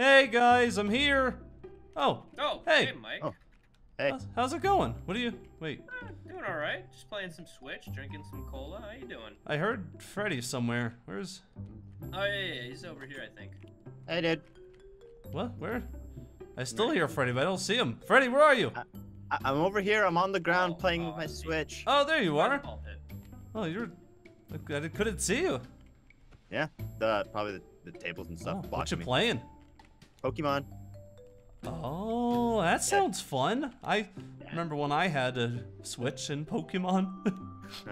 Hey guys, I'm here. Oh, Oh, Hey. hey, Mike. Oh. Hey, how's, how's it going? What are you? Wait, Eh, doing all right. Just playing some Switch, drinking some cola. How you doing? I heard Freddy somewhere. Where's? Oh yeah, yeah, yeah, he's over here, I think. hey, dude. What? Where? I still hear Freddy, but I don't see him. Freddy, where are you? I I'm over here. I'm on the ground Oh, playing oh, with my Switch. Oh, there you are. Oh, you're. I couldn't see you. Yeah, the probably the, the tables and Oh, stuff what you me. playing? Pokemon. Oh, that sounds fun. I remember when I had a Switch in Pokemon.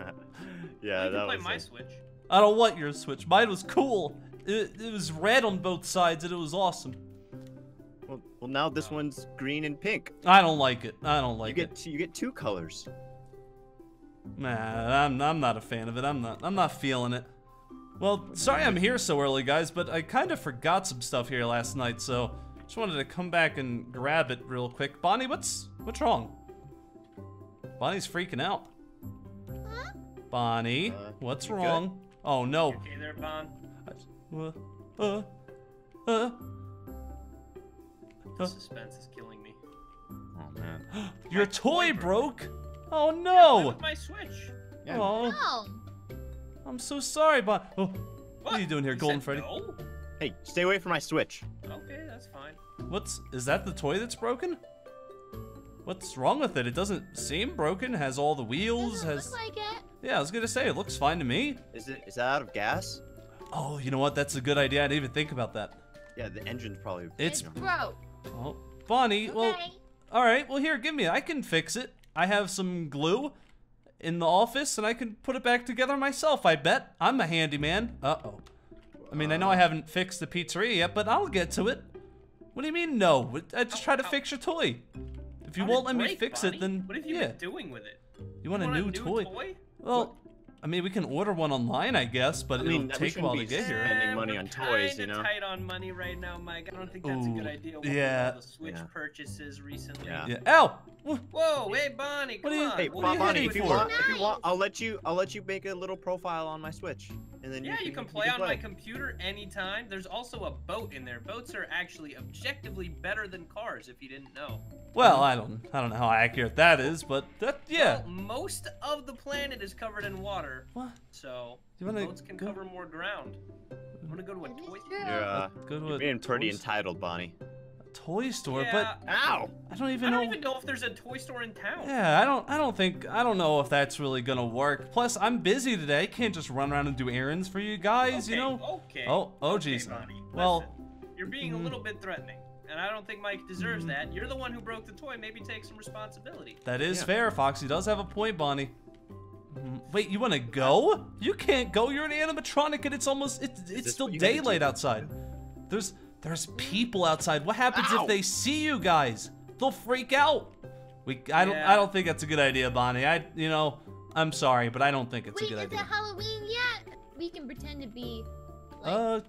yeah, you can that play was. my it. Switch. I don't want your Switch. Mine was cool. It, it was red on both sides and it was awesome. Well, well, now this one's green and pink. I don't like it. I don't you like get it. you get two colors. Nah, I'm, I'm not a fan of it. I'm not. I'm not feeling it. Well, sorry I'm here so early, guys, but I kind of forgot some stuff here last night, so just wanted to come back and grab it real quick. Bonnie, what's what's wrong? Bonnie's freaking out. Bonnie, Uh, what's you good? wrong? Oh no. Okay, there, Bon. Uh, uh, uh. The suspense is killing me. Oh man. Your toy toy broke. Oh no. with my Switch. Yeah. Oh, Oh, I'm so sorry, but Oh, what are you doing here, You Golden Freddy? No? Hey, stay away from my Switch. Okay, that's fine. What's is that the toy that's broken? What's wrong with it? It doesn't seem broken. Has all the wheels. doesn't Has look like it. yeah. I was gonna say it looks fine to me. Is it is that out of gas? Oh, you know what? That's a good idea. I didn't even think about that. Yeah, the engine's probably. It's you know. broke. oh, Bonnie. Well, all right. Well, here, give me. it. I can fix it. I have some glue in the office, and I can put it back together myself. I bet. I'm a handyman. Uh oh. I mean, I know I haven't fixed the pizzeria yet, but I'll get to it. What do you mean, no? I just try to fix your toy. If you How won't let me fix Bonnie? it, then What have you yeah. been doing with it? You want a Want new, toy? toy? Well, I mean, we can order one online, I guess, but I mean, it'll take a while to shouldn't be get here. spending money on toys, you kinda know? tight on money right now, Mike. I don't think that's a good Ooh, idea. What yeah. all the Switch Yeah. purchases recently. Yeah. Yeah. Ow! Whoa, hey Bonnie, What are you- on. Hey, What what you Bonnie, if you want, if you want, I'll let you. I'll let you make a little profile on my Switch, and then Yeah, you you can, can play on play. my computer anytime. There's also a boat in there. Boats are actually objectively better than cars, if you didn't know. Well, I don't, I don't know how accurate that is, but that, yeah. Well, most of the planet is covered in water, What? so You boats can go- cover more ground. Want to go to a toy true. You're, uh, Good you're with being pretty toys. entitled, Bonnie. Toy store, Yeah, but Ow! I don't even I even don't know. even know if there's a toy store in town. Yeah, I don't, I don't think, I don't know if that's really gonna work. Plus, I'm busy today. I can't just run around and do errands for you guys, okay, you know. Okay. Oh, oh, okay, jeez. Bonnie, Well, listen, you're being a mm. little bit threatening, and I don't think Mike deserves Mm. that. You're the one who broke the toy. Maybe take some responsibility. That is Yeah. fair. Foxy does have a point, Bonnie. Mm, Wait, you want to go? You can't go. You're an animatronic, and it's almost it's it's still what you had to daylight outside. There's there's people outside. What happens Ow. if they see you guys? They'll freak out. We I don't I don't think that's a good idea, Bonnie. I you know I'm sorry, but I don't think it's Wait, a good is it idea. Halloween yet? We can pretend to be. Like, Uh,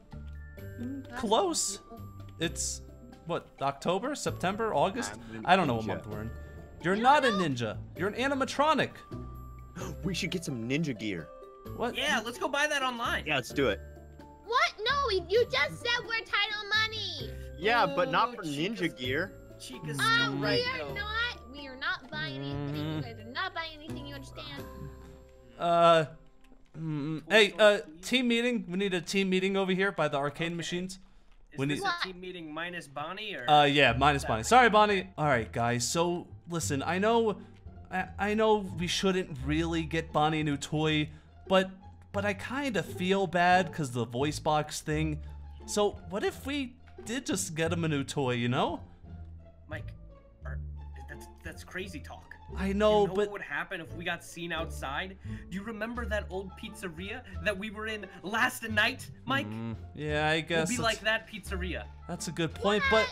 close. people. It's what October, September, August. I'm an I don't know what month we're in. You're You not a ninja. You're an animatronic. We should get some ninja gear. What? Yeah, let's go buy that online. Yeah, let's do it. What? No, you just said we're tight on money. Yeah, but not Oh, for Chica's- ninja gear. Chica's Mm. Uh, still we are though. not. We are not buying anything. Mhm. You guys are not buying anything. You understand? Uh, mm, hey, uh, team meeting. We need a team meeting over here by the arcade Okay. machines. Is we this need- a team meeting minus Bonnie or? Uh, yeah, minus Bonnie. Sorry, Bonnie. All right, guys. So listen, I know, I, I know we shouldn't really get Bonnie a new toy, but but I kind of feel bad because the voice box thing. So what if we did just get him a new toy? You know? Mike, are, that's that's crazy talk. I know, you know, but what would happen if we got seen outside? Do you remember that old pizzeria that we were in last night, Mike? Mm, yeah, I We'll guess be like that pizzeria. that's a good point. But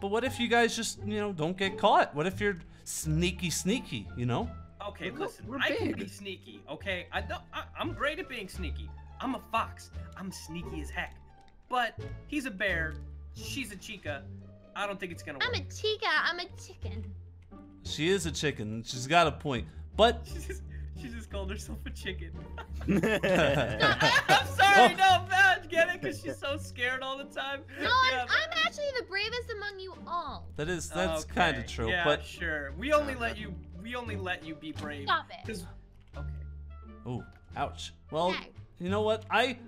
but what if you guys just you know don't get caught? What if you're sneaky, sneaky? You know? Okay, We're- listen. we're I can be sneaky. Okay, I don't. I, I'm great at being sneaky. I'm a fox. I'm sneaky as heck. But he's a bear. She's a chica. I don't think it's gonna work. I'm a chica. I'm a chicken. She is a chicken. She's got a point. But She just, she just called herself a chicken. yeah, I'm sorry, oh. no offense. Get it? Because she's so scared all the time. No, Yeah, I'm, I'm actually the bravest among you all. That is that's kind of true, Yeah, but sure. We only let you. We only let you be brave. Stop it. 'cause- okay. oh, ouch. Well, Okay. you know what? I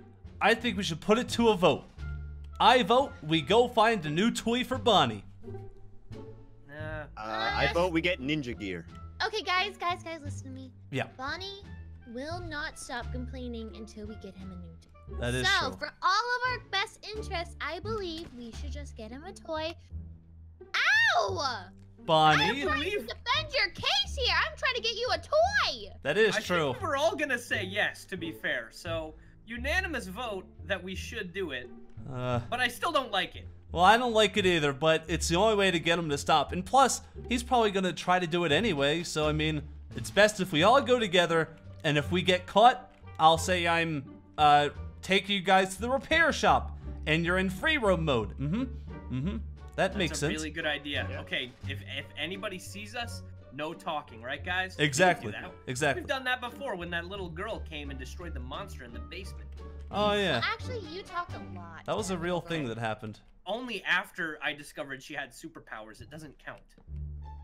I think we should put it to a vote. I vote we go find a new toy for Bonnie. Nah. Uh, I vote we get ninja gear. Okay, guys, guys, guys, listen to me. Yeah. Bonnie will not stop complaining until we get him a new toy. That is so, true. for all of our best interests, I believe we should just get him a toy. Ow! I'm Bonnie, trying to defend your case here. I'm trying to get you a toy. that is I true. think we're all gonna say yes. To be fair, so unanimous vote that we should do it. Uh, But I still don't like it. well, I don't like it either, but it's the only way to get him to stop. And plus, he's probably gonna try to do it anyway. So I mean, it's best if we all go together. And if we get caught, I'll say I'm uh taking you guys to the repair shop, and you're in free roam mode. Mm-hmm. Mm-hmm. That That's makes a sense. really good idea. Yeah. Okay, if if anybody sees us, no talking, right, guys? We can do Exactly. that. Exactly. We've done that before when that little girl came and destroyed the monster in the basement. Oh yeah. Well, actually, you talk a lot. That was a real thing that happened. Only after I discovered she had superpowers. It doesn't count.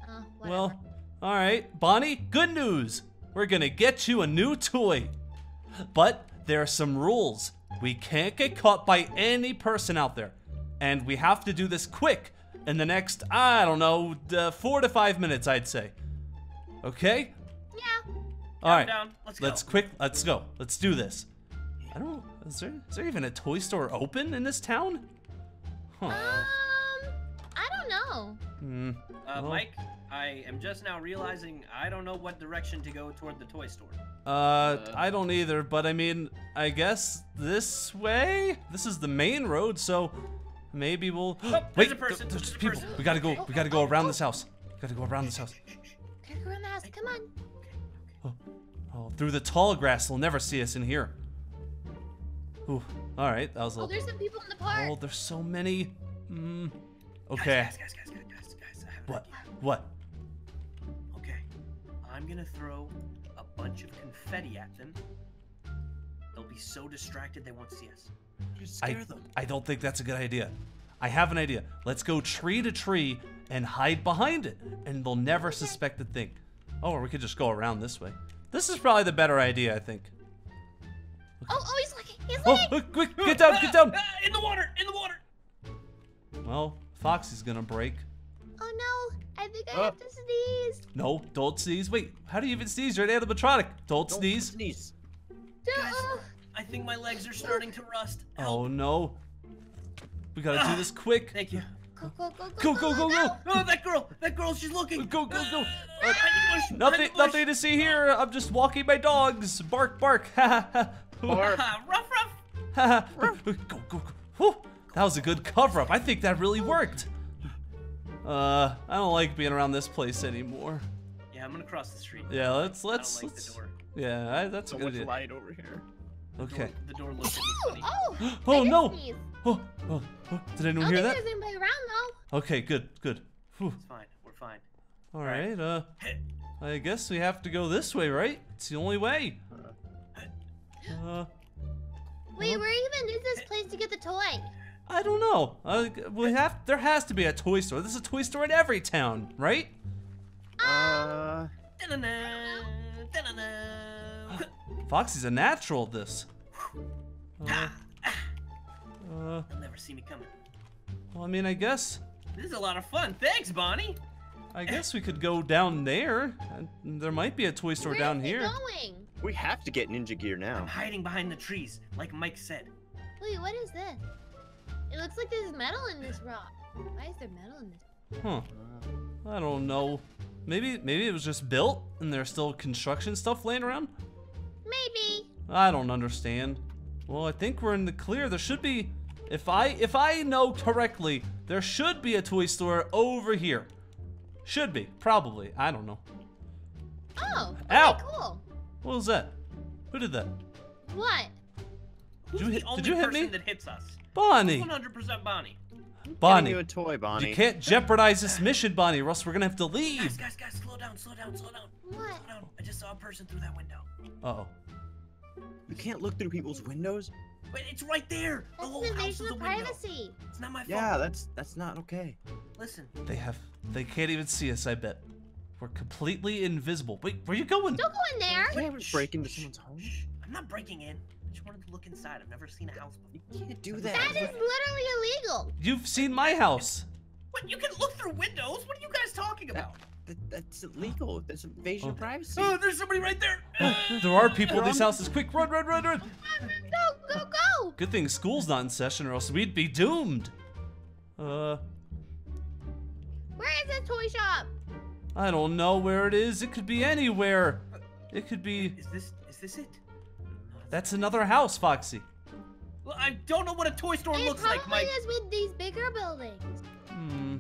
Uh, Well, all right, Bonnie. Good news. We're gonna get you a new toy, but there are some rules. We can't get caught by any person out there, and we have to do this quick. In the next, I don't know, uh, four to five minutes, I'd say. Okay. yeah. All right. down. Let's go. Let's quick. Let's go. Let's do this. I don't. Is there? Is there even a toy store open in this town? Huh. Um, I don't know. Hmm. Uh, Well- Mike, I am just now realizing I don't know what direction to go toward the toy store. Uh, I don't either, but I mean, I guess this way? This is the main road, so maybe we'll. there's Wait, a person, th- there's there's a people. person. We gotta go. We gotta go around this house. We gotta go around this house. Gotta go around the house. Come on. Oh, through the tall grass, they'll never see us in here. Ooh, all right, that was a Oh, there's some people in the park. Oh, there's so many. Mm. Okay. Guys, guys, guys, guys, guys, guys, I have What? idea. What? Okay. I'm gonna throw a bunch of confetti at them. They'll be so distracted they won't see us. You I, them. I don't think that's a good idea. I have an idea. Let's go tree to tree and hide behind it, and they'll never suspect a thing. Oh, or we could just go around this way. This is probably the better idea, I think. Oh, oh, he's looking. He's Oh, looking. look, quick, get down, get down. In the water! In the water! Well, Foxy's gonna break. Oh no, I think I Oh. have to sneeze. No, don't sneeze. Wait, how do you even sneeze? You're an animatronic. Don't Don't sneeze. Sneeze. Guys, Uh, I think my legs are starting to rust. Oh no. We gotta do this quick. Thank you. go, go, go, Go, go, go, go. Oh, that girl! That girl, she's looking! Go, go, go. Ah, behind the bush, behind Nothing, nothing to see here. I'm just walking my dogs. Bark, bark. Ha ha Bark. Ah, rough, rough! ha. Go, go, go. Whew. That was a good cover up. I think that really worked. Uh, I don't like being around this place anymore. Yeah, I'm gonna cross the street. Yeah, let's let's I don't like let's. the door. Yeah, I, that's a So good much idea. light over here. The Okay. Door, the door looks at Oh, funny. oh. Oh, I no. Oh, oh, oh, did I anyone don't hear think that? there's anybody around though. Okay, good, good. Whew. It's fine. We're fine. All right. right. Uh, I guess we have to go this way, right? It's the only way. Uh, Wait, where even is this place to get the toy? I don't know. Uh, we have. There has to be a toy store. There's a toy store in every town, right? Uh, Da-na-na, da-na-na. Foxy's a natural at this. Uh, uh, They'll never see me coming. well, I mean, I guess, This is a lot of fun. Thanks, Bonnie. I guess we could go down there. There might be a toy store Where down is he here. going? we have to get ninja gear I'm now. hiding behind the trees, like Mike said. Wait, what is this? It looks like there's metal in this rock. Why is there metal in this? Huh? I don't know. Maybe, maybe it was just built, and there's still construction stuff laying around. Maybe. I don't understand. Well, I think we're in the clear. There should be, if I if I know correctly, there should be a toy store over here. Should be, probably. I don't know. Oh. Ow. Okay, cool. What was that? Who did that? What? Who's you hit- did you hit person me? that hits us? Bonnie. 100% Bonnie. Getting Bonnie. you a toy, Bonnie. You can't jeopardize this mission, Bonnie, or else we're gonna have to leave. Guys, guys, guys, slow down, slow down, slow down. What? Slow. I just saw a person through that window. Uh oh. You can't look through people's windows. But it's right there. The That's whole an house is invasion a of window. privacy. It's not my fault. Yeah, that's that's not okay. Listen, They have. They can't even see us. I bet. We're completely invisible. Wait, where are you going? Don't go in there. You can't break into shh, someone's home. shh. I'm not breaking in. I just wanted to look inside. I've never seen a house before. You can't do That that. is literally illegal. You've seen my house. What? You can look through windows? What are you guys talking about? That- that's illegal. That's invasion of Oh. privacy. Oh, there's somebody right there. Oh, there are people in these houses. Quick, run, run, run, run. Go, go, go. Good thing school's not in session, or else we'd be doomed. Uh, Where is the toy shop? I don't know where it is. It could be anywhere. It could be. Is this is this it? That's another house, Foxy. Well, I don't know what a toy store It looks probably like, Mike. It probably is with these bigger buildings. Hmm.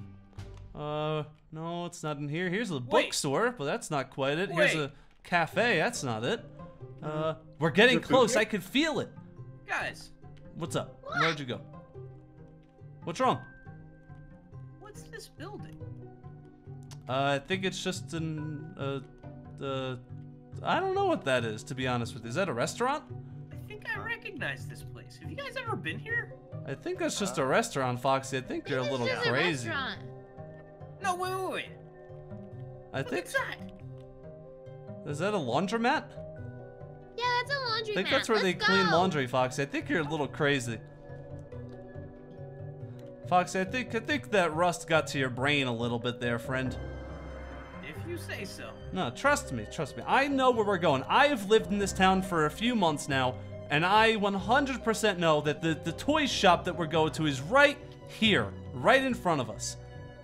Uh, no, it's not in here. Here's a Wait. bookstore, but that's not quite it. Here's a cafe. That's not it. Uh, we're getting Is there food close. I could feel it. Guys, What's up? Where'd you go? What's wrong? what's this building? Uh, I think it's just an uh, uh, I don't know what that is. To be honest with you, is that a restaurant? I think I recognize this place. Have you guys ever been here? I think that's just a restaurant, Foxy. I think you're a little crazy. A restaurant. No, wait, wait, wait. I Look think inside. is that a laundromat? Yeah, that's a laundromat. I think that's where they Let's clean go. laundry, Foxy. I think you're a little crazy. Foxy, I think I think that rust got to your brain a little bit there, friend. If you say so. No, trust me, trust me. I know where we're going. I've lived in this town for a few months now, and I 100% know that the, the toy shop that we're going to is right here, right in front of us.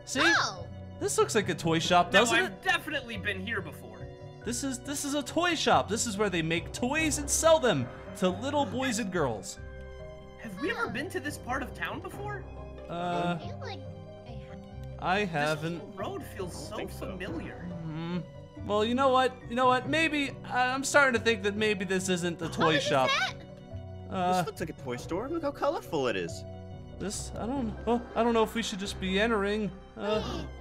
See? Oh, This looks like a toy shop, No, doesn't no, I've it? definitely been here before. This is this is a toy shop. This is where they make toys and sell them to little boys and girls. Have we ever been to this part of town before? Uh, I feel like I have. I This haven't. whole road feels so don't so. familiar. Hmm. Well, you know what? You know what? Maybe I'm starting to think that maybe this isn't the Oh, toy is shop. that? Uh, this looks like a toy store. Look how colorful it is. this I don't. Well, I don't know if we should just be entering. Uh,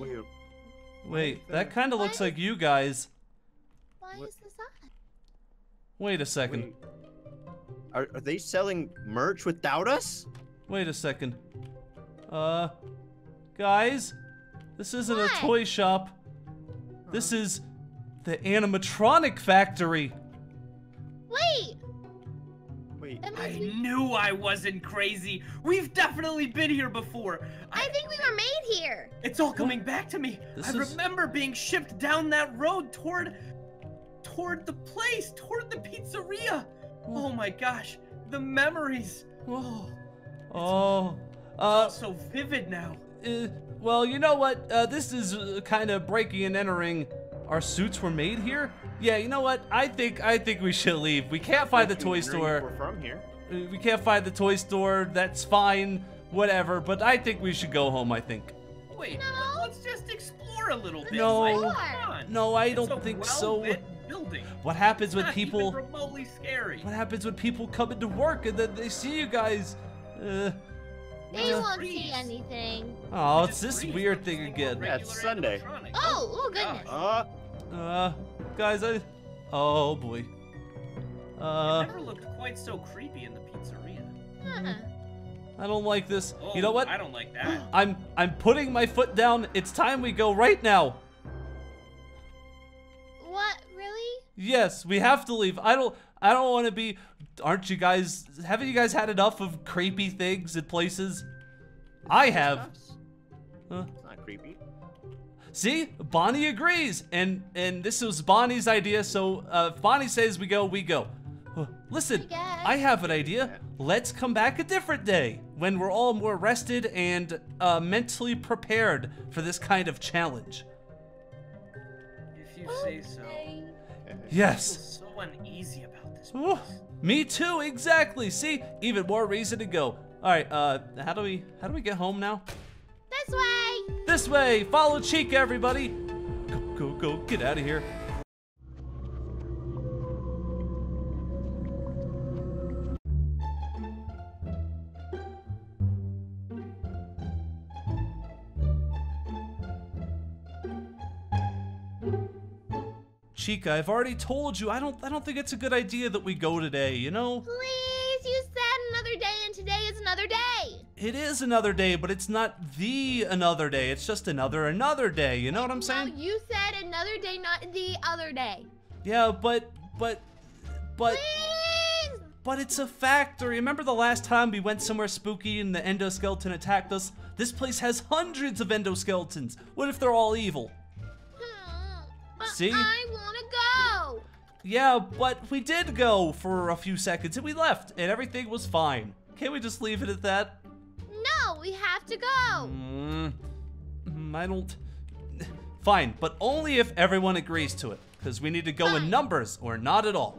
Wait. Wait, wait, that kind of looks What? like you guys. Why what- is this on? Wait a second. wait. Are, are they selling merch without us? Wait a second. Uh, guys, this isn't a toy shop. This is the animatronic factory. Wait, Wait, that I be. knew I wasn't crazy. We've definitely been here before. I think we were made here. It's all coming back to me. This I is- remember being shipped down that road toward toward the place, toward the pizzeria. Oh my gosh, the memories. Oh, Oh, it's uh, so vivid now. uh, well, you know what? Uh, this is uh, kind of breaking and entering. Our suits were made here. Yeah, you know what? I think I think we should leave. We can't find the toy store. We're store. from here. Uh, We can't find the toy store. That's fine. Whatever. But I think we should go home. I think. Wait, No. let's just explore a little bit. No. Mike. No, I It's don't a think so. Building. What happens when Not people? even remotely scary. What happens when people come into work and then they see you guys? Uh, They Yeah. won't Freeze. see anything. oh, We it's this breathe weird thing again. called Yeah, it's Sunday. animatronics. Oh, oh goodness. Uh, Uh, guys, I. Oh boy. Uh, It never looked quite so creepy in the pizzeria. Huh. I don't like this. Oh, You know what? I don't like that. I'm I'm putting my foot down. It's time we go right now. What? Really? Yes, we have to leave. I don't I don't want to be Aren't you guys haven't you guys had enough of creepy things in places? I have. Huh? It's not creepy. See, Bonnie agrees, and and this was Bonnie's idea. So uh, if Bonnie says we go, we go. Uh, Listen, I. I have an idea. Let's come back a different day when we're all more rested and uh, mentally prepared for this kind of challenge. If you say so. Okay. I Yes. feel so uneasy about this Oh, place. me too. Exactly. See, even more reason to go. All right. Uh, how do we how do we get home now? This way. This way. Follow Chica, everybody. Go go go. Get out of here. Chica, I've already told you. I don't. I don't think it's a good idea that we go today. You know, Please, you said another day, and today is another day. It is another day, but it's not the another day. It's just another another day. You know what I'm saying? No, you said another day, not the other day. Yeah, but but but Please. but it's a factory. Remember the last time we went somewhere spooky and the endoskeleton attacked us? This place has hundreds of endoskeletons. What if they're all evil? Hmm, but See? I wanna go. Yeah, but we did go for a few seconds and we left and everything was fine. Can't we just leave it at that? No, we have to go. Mm, I don't. Fine, but only if everyone agrees to it. Because we need to go in numbers or not at all.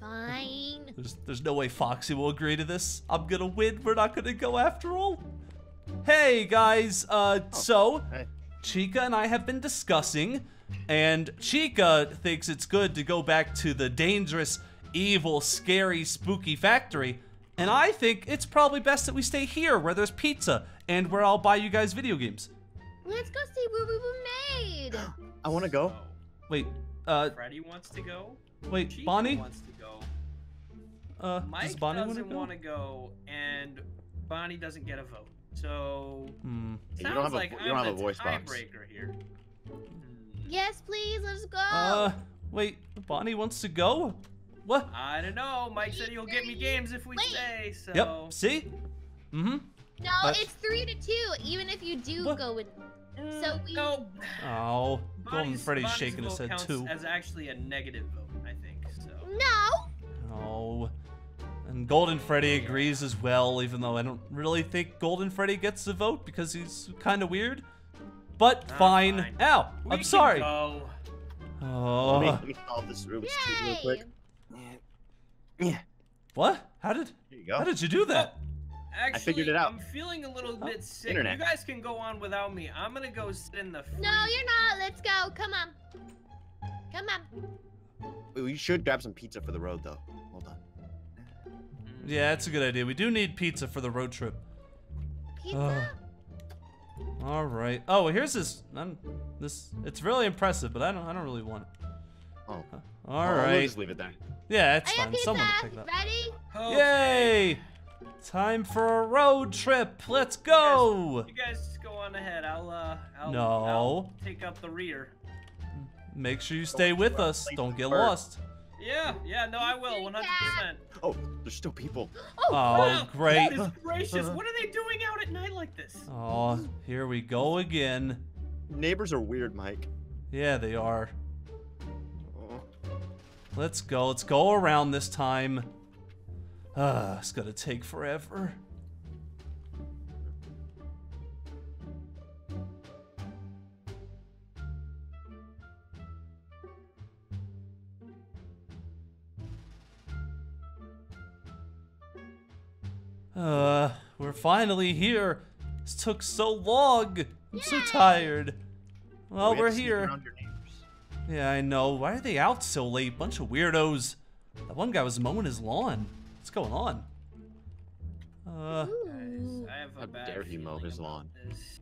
Fine. There's, there's no way Foxy will agree to this. I'm gonna win. We're not gonna go after all. Hey guys, uh, so Hey. Chica and I have been discussing, and Chica thinks it's good to go back to the dangerous, evil, scary, spooky factory. And I think it's probably best that we stay here where there's pizza and where I'll buy you guys video games. Let's go see where we were made. I want to go. Wait, uh, Freddy wants to go. wait, Chica Bonnie? wants to go. Uh, Mike does Bonnie want to doesn't want to go, and Bonnie doesn't get a vote. So Hmm. Hey, you sounds don't have a- like you I'm don't have the a voice box. tiebreaker here. Yes, please. Let's go. Uh, wait, Bonnie wants to go? What? I don't know. Mike said he'll get me games if we Wait. stay. So Yep, see? Mm-hmm. no, but- it's three to two. Even if you do What? go with. Mm, So we- no. Oh, Golden Freddy's Bonnie's shaking his head too. As actually a negative vote, I think. So No. Oh. And Golden Freddy agrees as well, even though I don't really think Golden Freddy gets the vote because he's kind of weird. But Ah, fine. fine. Ow! We I'm sorry. go. Oh. Let, me, let me solve this Rubik's Cube real Yay. quick. Yeah. What? How did There you go. How did you do that? Actually, figured it out. I'm feeling a little Huh? bit sick. Internet. You guys can go on without me. I'm gonna go sit in the. No, you're not. Let's go. Come on. Come on. We should grab some pizza for the road, though. Hold on. Mm. Yeah, that's a good idea. We do need pizza for the road trip. Pizza. Uh, all right. Oh, well, here's this. I'm, this. It's really impressive, but I don't. I don't really want it. Oh. All Oh, We'll just leave it there. Yeah, that's I fine. pizza. Someone will pick that. Ready? Okay. Yay! Time for a road trip. Let's go. You guys just go on ahead. I'll uh. I'll, No. I'll take up the rear. Make sure you stay with us. Don't get Bird. lost. Yeah, yeah, no, I will, 100%. Oh, there's still people. Oh, Oh, Wow, great. Goodness gracious, what are they doing out at night like this? Oh, here we go again. Neighbors are weird, Mike. Yeah, they are. Oh. Let's go. Let's go around this time. Ah, it's gonna take forever. Uh, we're finally here. This took so long. I'm so tired. Well, we we're to sneak here. Around your neighbors. Yeah, I know. Why are they out so late? Bunch of weirdos. That one guy was mowing his lawn. What's going on? Uh, Guys, I have a How bad dare he mow his lawn. this.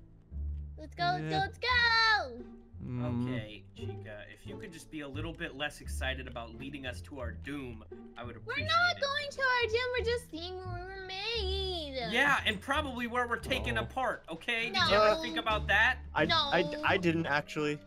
Let's go. Let's go. Let's go. mm, Okay, Chica, if you could just be a little bit less excited about leading us to our doom, I would appreciate We're not it. going to our gym. We're just seeing where we were made. Yeah, and probably where we're taken Oh. apart, okay? Did you ever think about that? I, I, I No. didn't actually.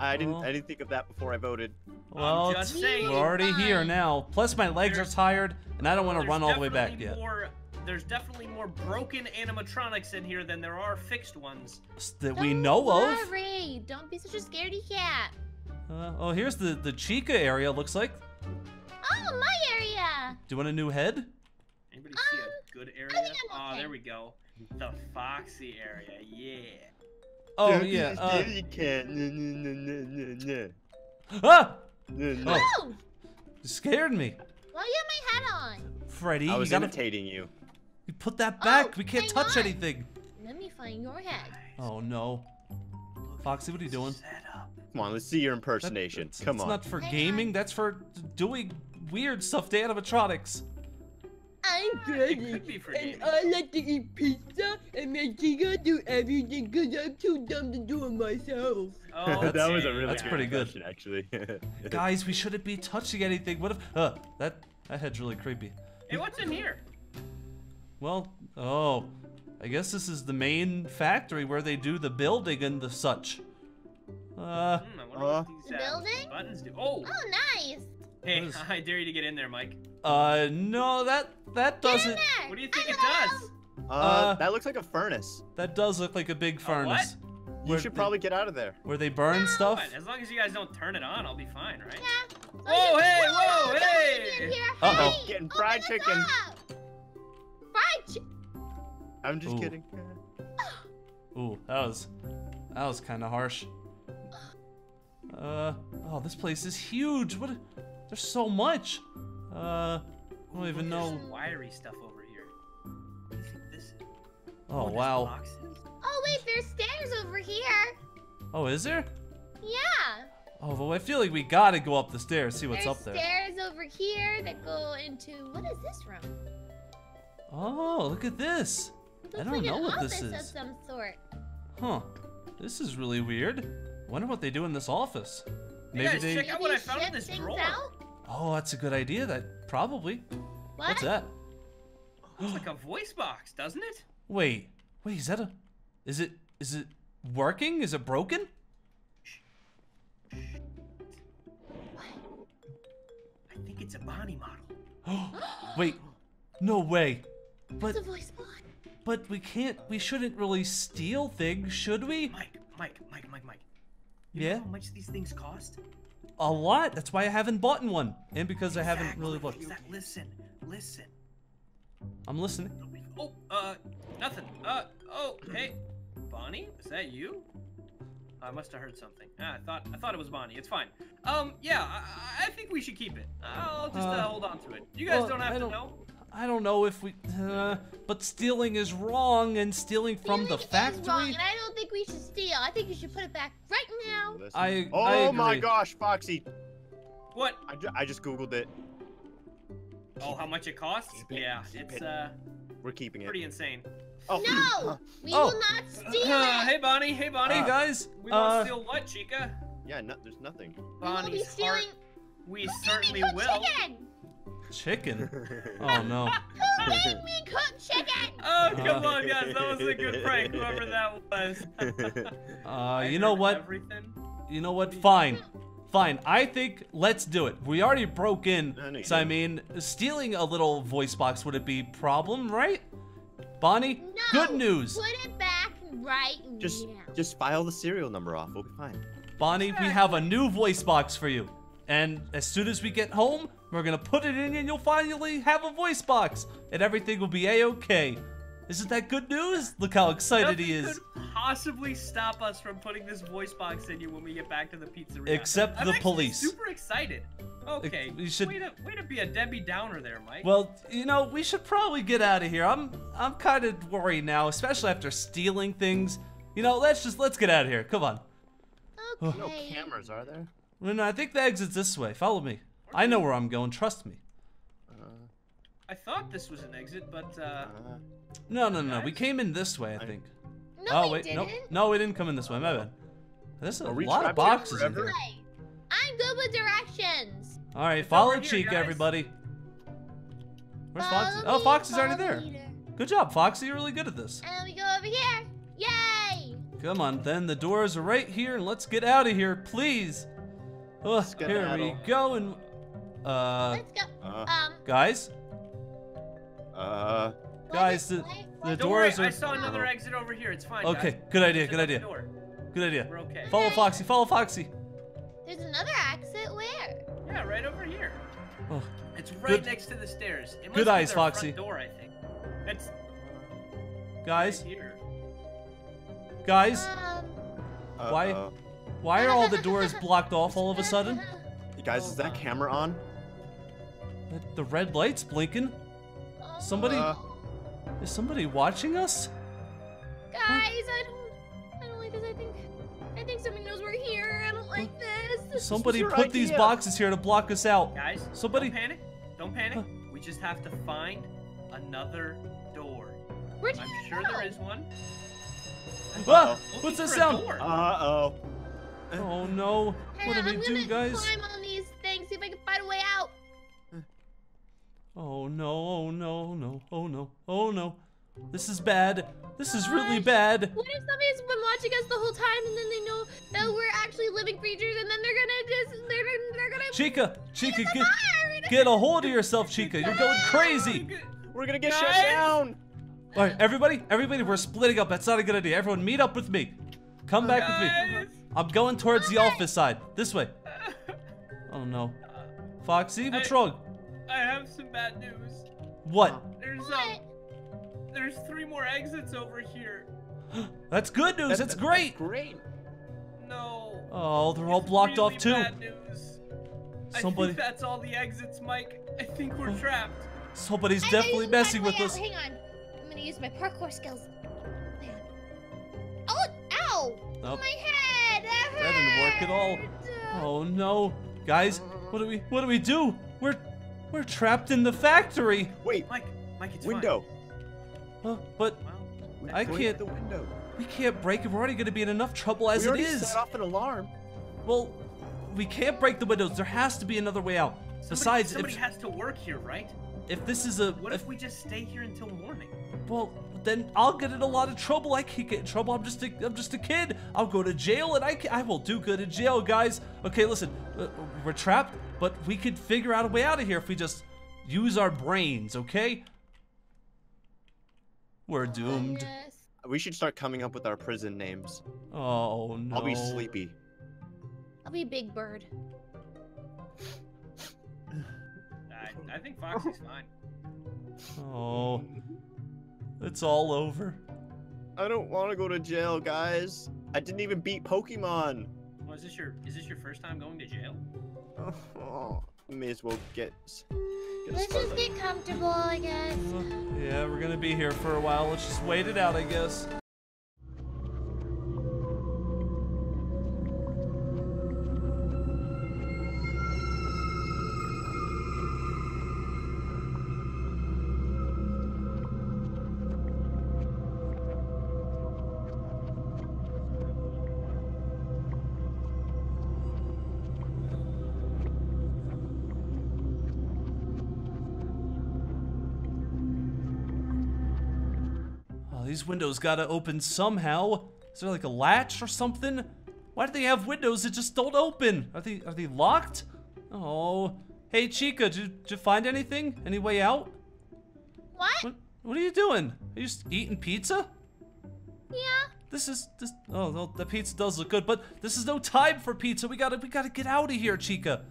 I didn't. I didn't think of that before I voted. well, I'm just saying. we're already here now. Plus, my legs are tired, and I don't want to run all the way back definitely yet. More, there's definitely more broken animatronics in here than there are fixed ones. That we Don't know of. worry. Don't be such a scaredy cat. Uh, oh, here's the the Chica area. Looks like. Oh, my area. Do you want a new head? Anybody see Um, a good area? think I'm Oh, okay. there we go. The Foxy area, yeah. Oh Daddy, yeah. Uh, Daddy can't. No, ah! no, no. Oh. You scared me, Well, you have my hat on. Freddy. I you was gotta imitating you. you put that back. Oh, we can't hang touch on. anything. Let me find your head. Oh no. Look Foxy, what are you doing? Come on, let's see your That- impersonation. that's- Come that's on. not for Hang gaming. on. That's for doing weird stuff to animatronics. I'm It Freddy, could be for and. I like to eat pizza, and my Chica do everything because I'm too dumb to do it myself. Oh, that was a dang. really That's good pretty good. impression, actually. Guys, we shouldn't be touching anything. What if? Uh, that that head's really creepy. Hey, what's in here? Well, oh, I guess this is the main factory where they do the building and the such. Uh, I what these The uh, building? buttons do. Oh, Oh, nice. Hey, What is- I dare you to get in there, Mike. uh, no, that that Get in doesn't. there. What do you think I'm it does? uh, Uh, that looks like a furnace. That does look like a big furnace. You Where should they- probably get out of there. Where they burn stuff. What? As long as you guys don't turn it on, I'll be fine, right? Yeah. Whoa, hey, whoa, somebody's hey! in here. Uh-oh. Hey, Getting fried chicken. up. Fried chicken. I'm just Ooh. kidding. Ooh, that was that was kind of harsh. Uh, oh, this place is huge. What? There's so much. Uh, I don't even There's know. some wiry stuff over here. What do you think this is? Oh there's wow. boxes. Oh wait, there's stairs over here. Oh, is there? Yeah. Oh, well, I feel like we gotta go up the stairs, see what's there's up there. stairs over here that go into what is this room? Oh, look at this. Looks I don't like know an what this is. of some sort. Huh. This is really weird. Wonder what they do in this office. Hey, Maybe guys, they. check out what I found in this drawer. out? Oh, that's a good idea. That probably. What? What's that? Looks like a voice box, doesn't it? Wait, wait. Is that a? Is it? Is it working? Is it broken? I think it's a Bonnie model. wait. No way. But It's a voice box. but we can't. We shouldn't really steal things, should we? Mike, Mike, Mike, Mike, Mike. You Yeah. know how much these things cost? A lot. That's why I haven't bought one, and because I haven't Exactly, really looked. exact- Listen, listen. I'm listening. Oh, uh, nothing. Uh, oh, hey, Bonnie, is that you? I must have heard something. Ah, I thought I thought it was Bonnie. It's fine. Um, yeah, I, I think we should keep it. I'll just uh, Uh, hold on to it. You guys well, don't have I to don't- know. I don't know if we. Uh, but stealing is wrong, and stealing from the Stealing is factory. wrong, and I don't think we should steal. I think you should put it back right now. I- oh I my gosh, Foxy! What? I, ju- I just googled it. Oh, how much it costs? Keep it, Yeah, keep it's it. uh We're keeping it. pretty insane. Oh, No, we Oh. will not steal Uh, it. hey, Bonnie. Hey, Bonnie. Hey guys. We won't uh, steal what, Chica? yeah, no, there's nothing. we will be stealing. heart. We Who certainly made me cook will. Chicken? Chicken. Oh no. Who made me cook chicken? Oh, come Uh. on, guys. That was a good prank, whoever that was. Uh, you know what? Everything. You know what? Fine. Fine. I think let's do it. We already broke in. I So I mean, stealing a little voice box would it be problem, right? Bonnie, No. good news. Put it back right just, now. just file the serial number off. We'll be fine. Bonnie, we have a new voice box for you. And as soon as we get home, we're gonna put it in and you'll finally have a voice box. And everything will be a-okay. Isn't that good news? Look how excited he Nothing is. could possibly stop us from putting this voice box in you when we get back to the pizzeria. Except I'm the police. Super excited. Okay. you should- Way to, way to be a Debbie Downer there, Mike. Well, you know, we should probably get out of here. I'm I'm kind of worried now, especially after stealing things. You know, let's just let's get out of here. Come on. Okay. No cameras, are there? No, no, I think the exit's this way. Follow me. I know where I'm going. Trust me. Uh, I thought this was an exit, but uh, No, no, no. We came in this way, I I- think. No, oh we wait, didn't. no, no, we didn't come in this way. My bad. There's a Are we lot of trapped here boxes in forever? here. Right. I'm good with directions. All right, follow over here, Chica, guys. everybody. Where's Follow Foxy? me, Oh, Foxy's follow already there. the leader. Good job, Foxy. You're really good at this. And we go over here. Yay! Come on, then. The doors are right here, and let's get out of here, please. Oh, here we go, and uh, Let's go. uh, Um, guys, uh, guys, the, Wait, the wait, don't worry. doors I are. saw another exit over here. It's fine. Okay, guys. good idea, good idea, door. good idea. We're okay. Follow Foxy, follow Foxy. There's another exit. Where? Yeah, right over here. Oh, It's right Good- next to the stairs. It must good be eyes, their Foxy. Front door, I think. It's guys, right here. guys, Um. Why- uh, why are all the doors blocked off all of a sudden? guys, is that camera on? The, the red light's blinking. Somebody- Uh, Is somebody watching us? Guys, I don't. I don't like this. I think. I think somebody knows we're here. I don't like this. Somebody your put these boxes here to block us out. Guys, Somebody- don't panic. Don't panic. We just have to find another door. Where'd I'm sure go? there is one. Ah, Looking what's this sound? Uh-oh. Oh no. Hey, What do we I'm do, gonna guys? climb on these things, see if I can find a way out. Oh no, oh no, oh, no, oh no, oh no. This is bad. This is really Gosh. bad. What if somebody's been watching us the whole time and then they know that we're actually living creatures and then they're gonna just they're gonna they're gonna Chica, Chica, get, fired? get a hold of yourself, Chica. You're going crazy. We're gonna get shut down. All right, everybody, everybody, we're splitting up. That's not a good idea. Everyone, meet up with me. Come back with me. I'm going towards the office side. This way. Oh no. Foxy, what's I- wrong? I have some bad news. What? There's um, there's three more exits over here. That's good news. That's great. Great. No. Oh, they're all it's blocked really off too. Bad news. I Somebody, think that's all the exits, Mike. I think we're Oh. trapped. somebody's I know definitely messing with a way us. Hang on. I'm gonna use my parkour skills. Hang on. Oh, ow! Nope. My head! That, That didn't work at all. Oh no, guys, what do we, what do we do? We're, we're trapped in the factory. Wait, Mike, Mike, it's window. Huh, but Well, I can't- The window. we can't break it. We're already gonna be in enough trouble as we it already set off an alarm. Well, we can't break the windows. There has to be another way out. somebody, Besides, somebody if, has to work here, right? if this is a, What if, if we just stay here until morning? well, then I'll get in a lot of trouble. I can't get in trouble. I'm just a, I'm just a kid. I'll go to jail, and I can, I will do good in jail, guys. Okay, listen, uh, we're trapped, but we could figure out a way out of here if we just use our brains. Okay? We're doomed. We should start coming up with our prison names. Oh no. I'll be sleepy. I'll be Big Bird. I, I think Foxy's fine. Oh, it's all over. I don't want to go to jail, guys. I didn't even beat Pokemon. Well, is this your is this your first time going to jail? Oh, may as well get. get Let's just get comfortable, I guess. Uh, Yeah, we're gonna be here for a while. Let's just wait it out, I guess. Windows gotta open somehow. Is there like a latch or something? Why do they have windows that just don't open? Are they are they locked? Oh, hey Chica, did you, did you find anything? Any way out? What? What what are you doing? Are you just eating pizza? Yeah. This is this. Oh, well, the pizza does look good, but this is no time for pizza. We gotta we gotta get out of here, Chica.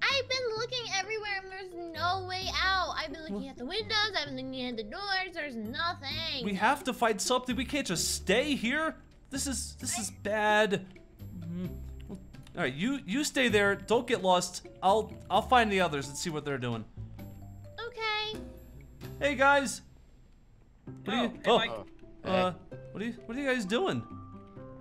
I've been looking everywhere there's no way out. I've been looking at the windows, I've been looking at the doors, there's nothing. We have to find something. We can't just stay here. This is this is bad. Mhm. All right, you you stay there. Don't get lost. I'll I'll find the others and see what they're doing. Okay. Hey guys. What are Oh, you? hey, oh, Mike. uh, what are you what are you guys doing?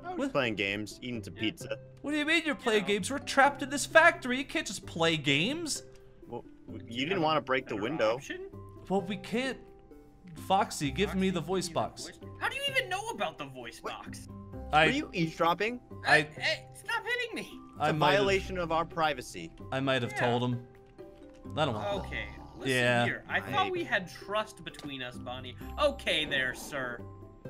I was What? playing games, eating some pizza. What do you mean you're playing Yeah. games? We're trapped in this factory. You can't just play games. Well, you didn't want to break the window. option? Well, we can't. Foxy, give me the voice box. voice- How do you even know about the voice box? Are you eavesdropping? I- Hey, hey, stop hitting me. It's I a might have violation of our privacy. I might have Yeah. told him. I don't want. Okay, listen Yeah. here. I thought we had trust between us, Bonnie. Okay, there, sir.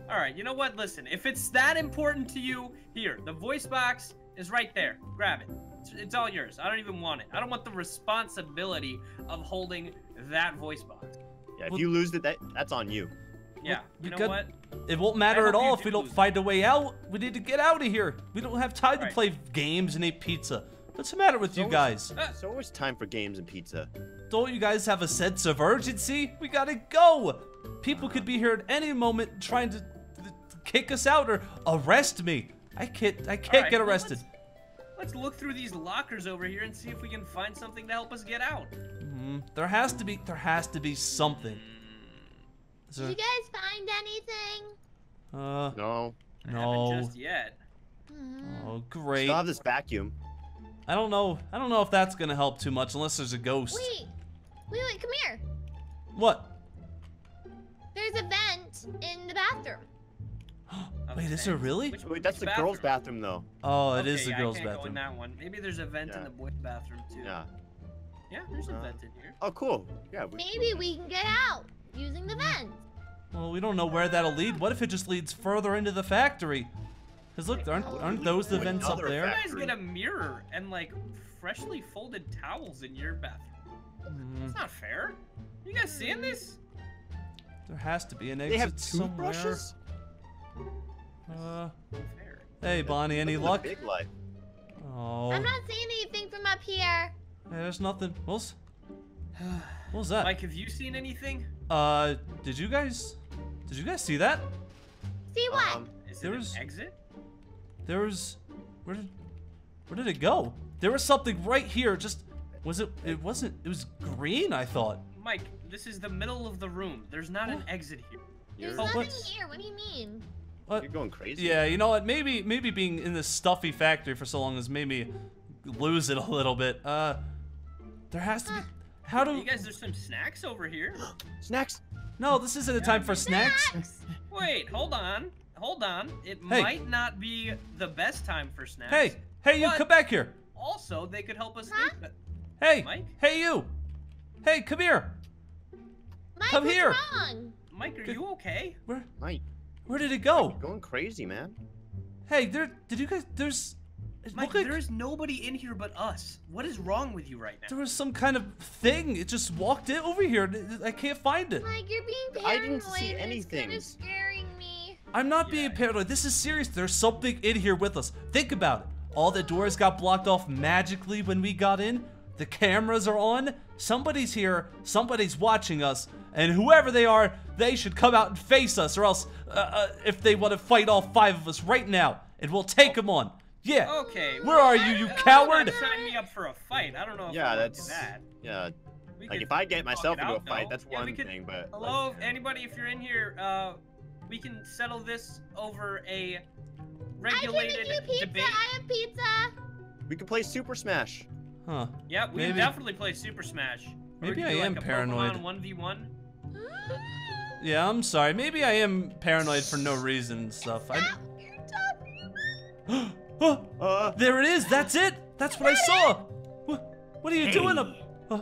All right, you know what? Listen, if it's that important to you, here, the voice box is right there. Grab it. It's, it's all yours. I don't even want it. I don't want the responsibility of holding that voice box. Yeah, if Well- you lose it, that that's on you. Yeah, we you know got- what? It won't matter at all if we don't lose. find a way out. We need to get out of here. We don't have time to play games and eat pizza. What's the matter with you guys? It's always ah. time for games and pizza. Don't you guys have a sense of urgency? We gotta go. People could be here at any moment trying to, to kick us out or arrest me. I can't. I can't all right, get arrested. let's, let's look through these lockers over here and see if we can find something to help us get out. Mhm. There has to be. There has to be something. Is Did you guys find anything? uh, No. No. just yet. Hmm. Oh, great. Still have this vacuum. I don't know. I don't know if that's gonna help too much unless there's a ghost. Wait. Wait, wait, come here. What? There's a vent in the bathroom. Of Wait, is there really? Which- Wait, that's which the girls' bathroom though. Oh, it okay, is the yeah, girls' I can't Go in bathroom. that one. Maybe there's a vent in the boys' bathroom too. Yeah. Yeah, there's a Uh, vent in here. Oh, cool. Yeah. We, Maybe we can get out using the vent. Well, we don't know where that'll lead. What if it just leads further into the factory? Because look, aren't, aren't those the vents up another there? You guys get a mirror and like freshly folded towels in your bathroom. Mm, It's not fair. You guys seeing this? there has to be an exit they have exit somewhere. toothbrushes. Uh, hey, Bonnie, any luck? Big life. Oh, I'm not seeing anything from up here. hey, there's nothing. What's, what was that? Mike, have you seen anything? Uh, did you guys, did you guys see that? See what? Um, Is There it was- an exit? There was, where did, where did it go? There was something right here. Just, was it? It wasn't. It was green. I thought. Mike, this is the middle of the room. There's not an exit here. There's Oh, nothing what's- here. What do you mean? What? you're going crazy. Yeah, you know what? Maybe maybe being in this stuffy factory for so long has made me lose it a little bit. Uh, there has to be. How do? You guys, there's some snacks over here. Snacks. No, this isn't a time for snacks. Wait, hold on. Hold on. It Hey. might not be the best time for snacks. Hey, hey, you come back here. Also, they could help us Huh? think. Hey, Mike? hey, you. Hey, come here. Mike, Come what's here. wrong? Mike, are you okay? Where? Mike, Where did it go? you're going crazy, man. Hey, there. Did you guys? There's. Mike, like there is nobody in here but us. What is wrong with you right now? there was some kind of thing. It just walked in over here. I can't find it. Mike, you're being paranoid. I didn't see and It's kind anything. of scaring me. I'm not Yeah. being paranoid. This is serious. There's something in here with us. Think about it. All the doors got blocked off magically when we got in. The cameras are on. Somebody's here. Somebody's watching us. And whoever they are, they should come out and face us, or else, uh, uh, if they want to fight all five of us right now, and we'll take them on. Yeah. Okay. Where are you, you well, coward? don't Sign me up for a fight. I don't know if Yeah, I wanna that's do that. yeah. We Like if I get myself it into a fight, though. that's Yeah, one could- thing. But Hello, like, anybody, if you're in here, uh, we can settle this over a I can regulated make you pizza. debate. I have pizza. we could play Super Smash. Huh. Yeah, we Maybe- can definitely play Super Smash. Maybe I do, am like, a paranoid. Pokemon 1v1. Yeah, I'm sorry. Maybe I am paranoid for no reason and stuff. I... Stop. You're talking about. oh, Uh, there it is. That's it. That's what I saw. What, what are you doing up? Uh,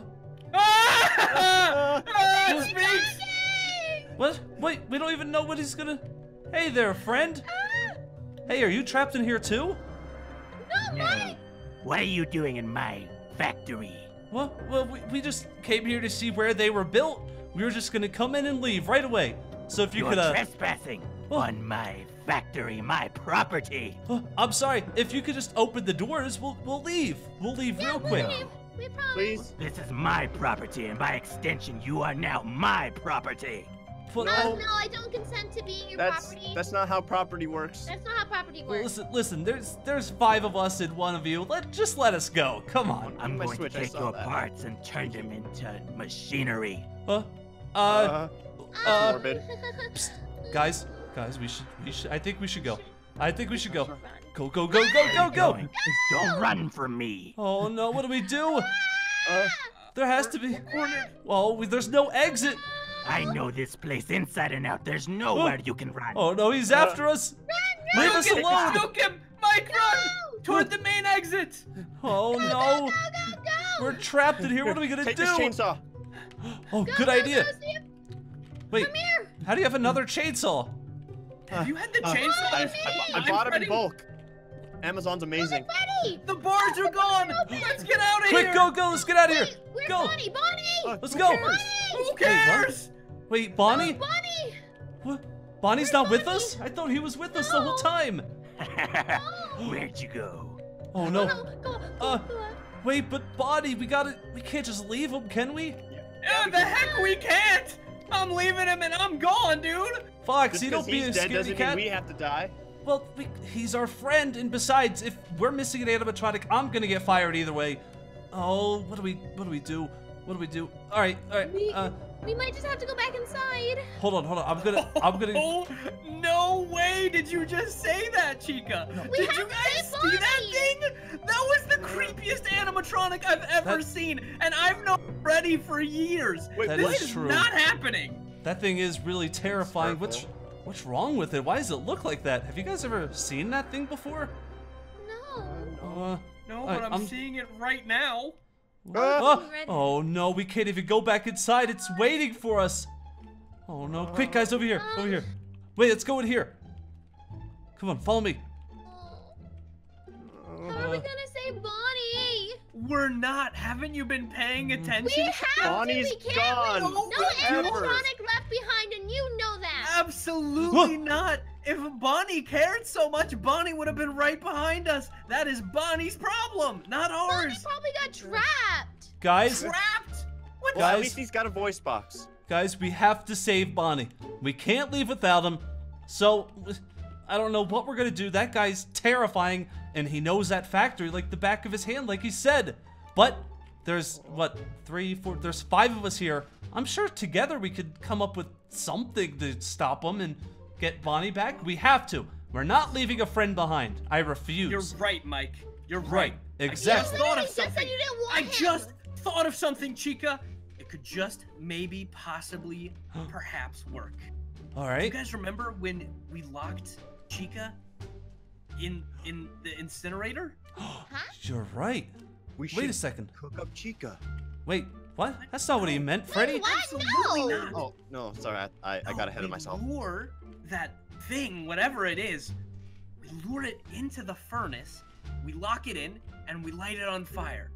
Ah! Ah, it speaks! Hey! what? Wait, we don't even know what he's gonna. Hey there, friend. Hey, are you trapped in here too? No, Mike. What are you doing in my factory? Well, well, we, we just came here to see where they were built. We were just gonna come in and leave right away. So if you You're could, uh, trespassing Oh. on my factory, my property. uh, I'm sorry. If you could just open the doors, we'll we'll leave. We'll leave Yeah, real we'll quick. leave. We promise. please. This is my property, and by extension, you are now my property. But, No, uh, no, I don't consent to being your That's property. that's not how property works. That's not how property well, works. listen, listen. There's there's five of us and one of you. Let just let us go. Come on. I'm my going Switch, to take your that. parts and turn them into machinery. Uh, uh, Uh, uh, morbid. Psst, guys, guys, we should, we should. I think we should go. I think we should go. Go, go, go, go, go, go. Don't run from me. Oh no, what do we do? Uh, There has to be. Well, we, there's no exit. I know this place inside and out. There's nowhere you can run. Oh no, he's after us. Leave us Juke him, alone. Juke him! Mike, run! Toward the main exit! Oh no, Go, go, go. we're trapped in here. What are we gonna take do? this chainsaw. Oh, Go, good go, idea. go, Wait, Come here. how do you have another chainsaw? Have you had the Uh, chainsaw? I, this I, I bought it in bulk. Amazon's amazing. Buddy. The bars are gone! Let's get out of Quick, here! go, go. Let's get out of here. Wait, where's Go. Bonnie? Bonnie. Uh, Let's go. cares? Who cares? Wait, Bonnie? Bonnie. What? Bonnie's not with us? I thought he was with us the whole No. time. Where'd you go? Oh no. Go, go, Uh. Wait, but Bonnie, we gotta. We can't just leave him, can we? Yeah, the heck we can't! I'm leaving him and I'm gone, dude! Fox, Just you 'cause don't be a he's dead scaredy doesn't cat. mean we have to die. Well, we, he's our friend, and besides, if we're missing an animatronic, I'm gonna get fired either way. Oh, what do we, what do we do? What do we do? All right, all right. We, Uh, we might just have to go back inside. hold on, hold on. I'm gonna, I'm gonna. Oh, no way did you just say that, Chica! We did you guys save see that thing? That was the creepiest animatronic I've ever That- seen, and I've known Freddy for years. Wait, That this is is true. not happening. That thing is really terrifying. What's what's wrong with it? Why does it look like that? Have you guys ever seen that thing before? No. Uh, No, I- but I'm, I'm- seeing it right now. Ah! oh, no, we can't even go back inside. It's waiting for us. Oh no, quick guys, over here, over here. Wait, let's go in here. Come on, follow me. How are we gonna save Bonnie? We're not. Haven't you been paying We attention? have Bonnie's to. We can't. gone. We, no Forever. animatronic left behind, and you know that. Absolutely not. If Bonnie cared so much, Bonnie would have been right behind us. That is Bonnie's problem, not Bonnie ours. probably got trapped. guys, Trapped. What? Well, at least he's got a voice box. guys, we have to save Bonnie. We can't leave without him. So, I don't know what we're gonna do. That guy's terrifying, and he knows that factory like the back of his hand, like he said. But there's what three, four? There's five of us here. I'm sure together we could come up with something to stop them and get Bonnie back. We have to. We're not leaving a friend behind. I refuse. You're right, Mike. You're Right, right. exactly. I just thought of something. you didn't want I him. just thought of something, Chica. It could just maybe, possibly, perhaps work. All You guys remember when we locked Chica in in the incinerator? huh? You're right. We should Wait a second. cook up Chica. Wait, what? That's not what he meant, Freddy. What? Absolutely No. not. Oh no, sorry, I, I, I got ahead of myself. Lure that thing, whatever it is, we lure it into the furnace, we lock it in, and we light it on fire.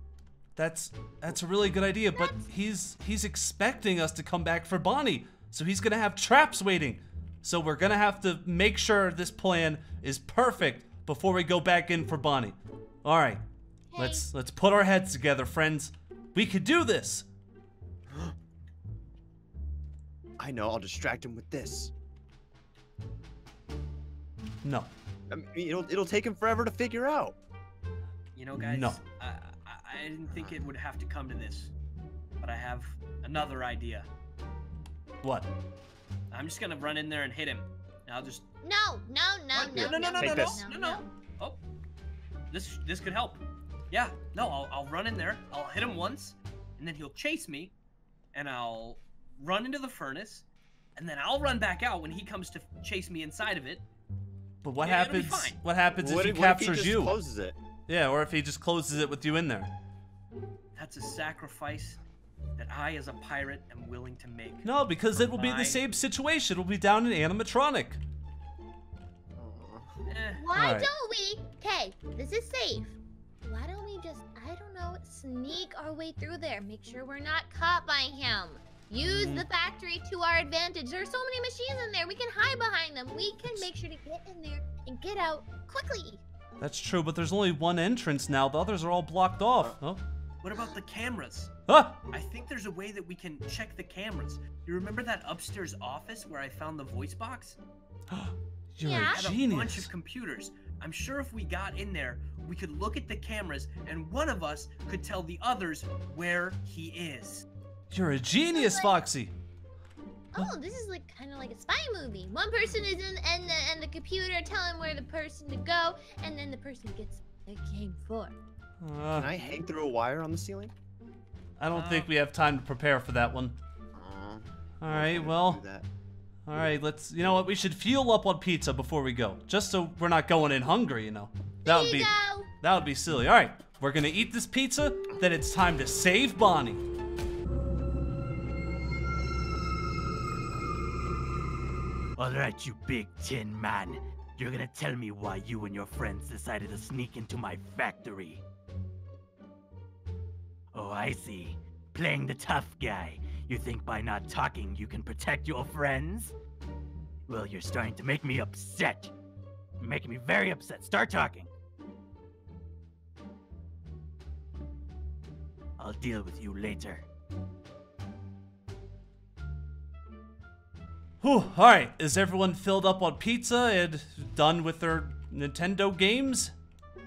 That's that's a really good idea, but he's he's expecting us to come back for Bonnie. So he's going to have traps waiting. So we're going to have to make sure this plan is perfect before we go back in for Bonnie. All right. Hey. Let's let's put our heads together, friends. We could do this. I know. I'll distract him with this. No. I mean, it'll it'll take him forever to figure out. You know, guys, No. I, I, I didn't think it would have to come to this, but I have another idea. What? I'm just gonna run in there and hit him. And I'll just No, no, no, What? no, no, no, no, Take no, this. no, no, no. Oh, this this could help. Yeah, no, I'll I'll run in there. I'll hit him once, and then he'll chase me, and I'll run into the furnace, and then I'll run back out when he comes to chase me inside of it. But what Yeah, happens? What happens what if he if, what if he captures just you? closes it? Yeah, or if he just closes it with you in there. That's a sacrifice that I, as a pirate, am willing to make. No, because it will be the same situation. It'll be down in animatronic. Eh, Why Alright. don't we? Okay, this is safe. Know, sneak our way through there? Make sure we're not caught by him. Use Mm. the factory to our advantage. There's so many machines in there. We can hide behind them. We can make sure to get in there and get out quickly. That's true, but there's only one entrance now. The others are all blocked off. Oh. what about the cameras? Ah! I think there's a way that we can check the cameras. You remember that upstairs office where I found the voice box? You're Yeah. a had a bunch of computers. I'm sure if we got in there, we could look at the cameras and one of us could tell the others where he is. You're a genius, Foxy. Oh, this is like kind of like a spy movie. One person is in and the, and the computer telling where the person to go, and then the person gets the game for. Uh, Can I hang through a wire on the ceiling? I don't Uh, think we have time to prepare for that one. Aw, All right, do well, that. All right. Let's. You know what? We should fuel up on pizza before we go, just so we're not going in hungry. You know, that would There be you go. that would be silly. All right, we're gonna eat this pizza. Then it's time to save Bonnie. Alright, you big tin man. You're gonna tell me why you and your friends decided to sneak into my factory. Oh, I see. Playing the tough guy. You think by not talking you can protect your friends? Well, you're starting to make me upset. You're making me very upset. Start talking. I'll deal with you later. Whew. All right. Is everyone filled up on pizza and done with their Nintendo games?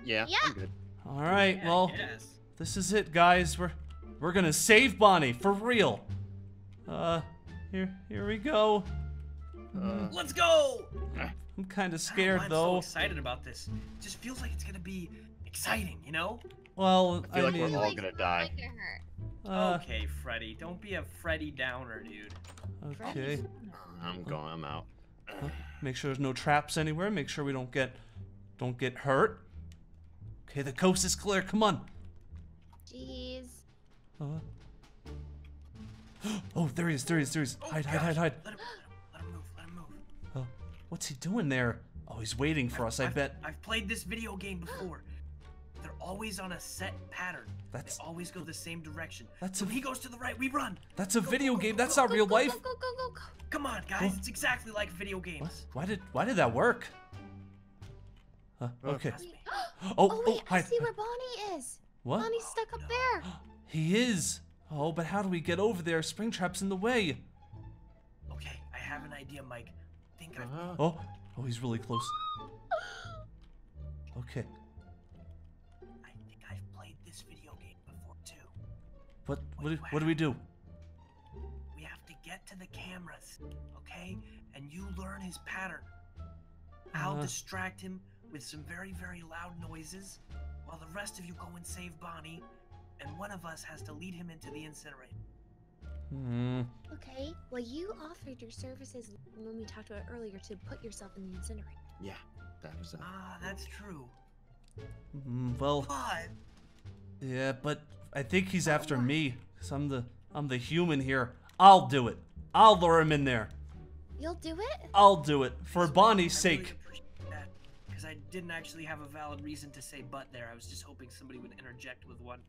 Yeah, Yeah. I'm good. All right. Yeah, well. This is it, guys. We're we're gonna save Bonnie for real. Uh, here here we go. Uh, Let's go! I'm kind of I don't know scared why I'm though. so excited about this. It just feels like it's gonna be exciting, you know? Well, I I, feel like mean, we're all gonna die. Like it hurt. Uh, okay, Freddy, don't be a Freddy Downer, dude. okay. I'm going. I'm out. Make sure there's no traps anywhere. Make sure we don't get don't get hurt. Okay, the coast is clear. Come on. Jeez. Uh. Oh, there he is. There he is. There he is. Oh, Hide, hide, hide, hide. Let him, let him move. Let him move. Oh, what's he doing there? Oh, he's waiting for us. I I've, bet. I've played this video game before. They're always on a set pattern. That's- They always go the same direction. That's so a- he goes to the right, we run. That's a video game. That's not Go, real go, life. Go, go, go, go, go. Come on, guys. It's exactly like video What? games. Why did Why did that work? Huh, okay. Trust. Oh, Oh, oh, wait, I hide. see where Bonnie is. What? Bonnie's stuck up oh, there. He is. Oh, but how do we get over there? Springtrap's in the way. Okay, I have an idea, Mike. Think I've Uh, Oh, oh, he's really close. Okay. I think I've played this video game before too. What what do, what do we do? We have to get to the cameras, okay? And you learn his pattern. I'll Uh. distract him with some very, very loud noises, while the rest of you go and save Bonnie, and one of us has to lead him into the incinerator. Hmm. Okay, well, you offered your services when we talked about earlier to put yourself in the incinerator. yeah, that was. Uh, Ah, that's true. Mm, well, But yeah, but I think he's after me. Cause I'm the I'm the human here. I'll do it. I'll lure him in there. You'll do it? I'll do it for Bonnie's sake. appreciate that, because I didn't actually have a valid reason to say "but" there. I was just hoping somebody would interject with one.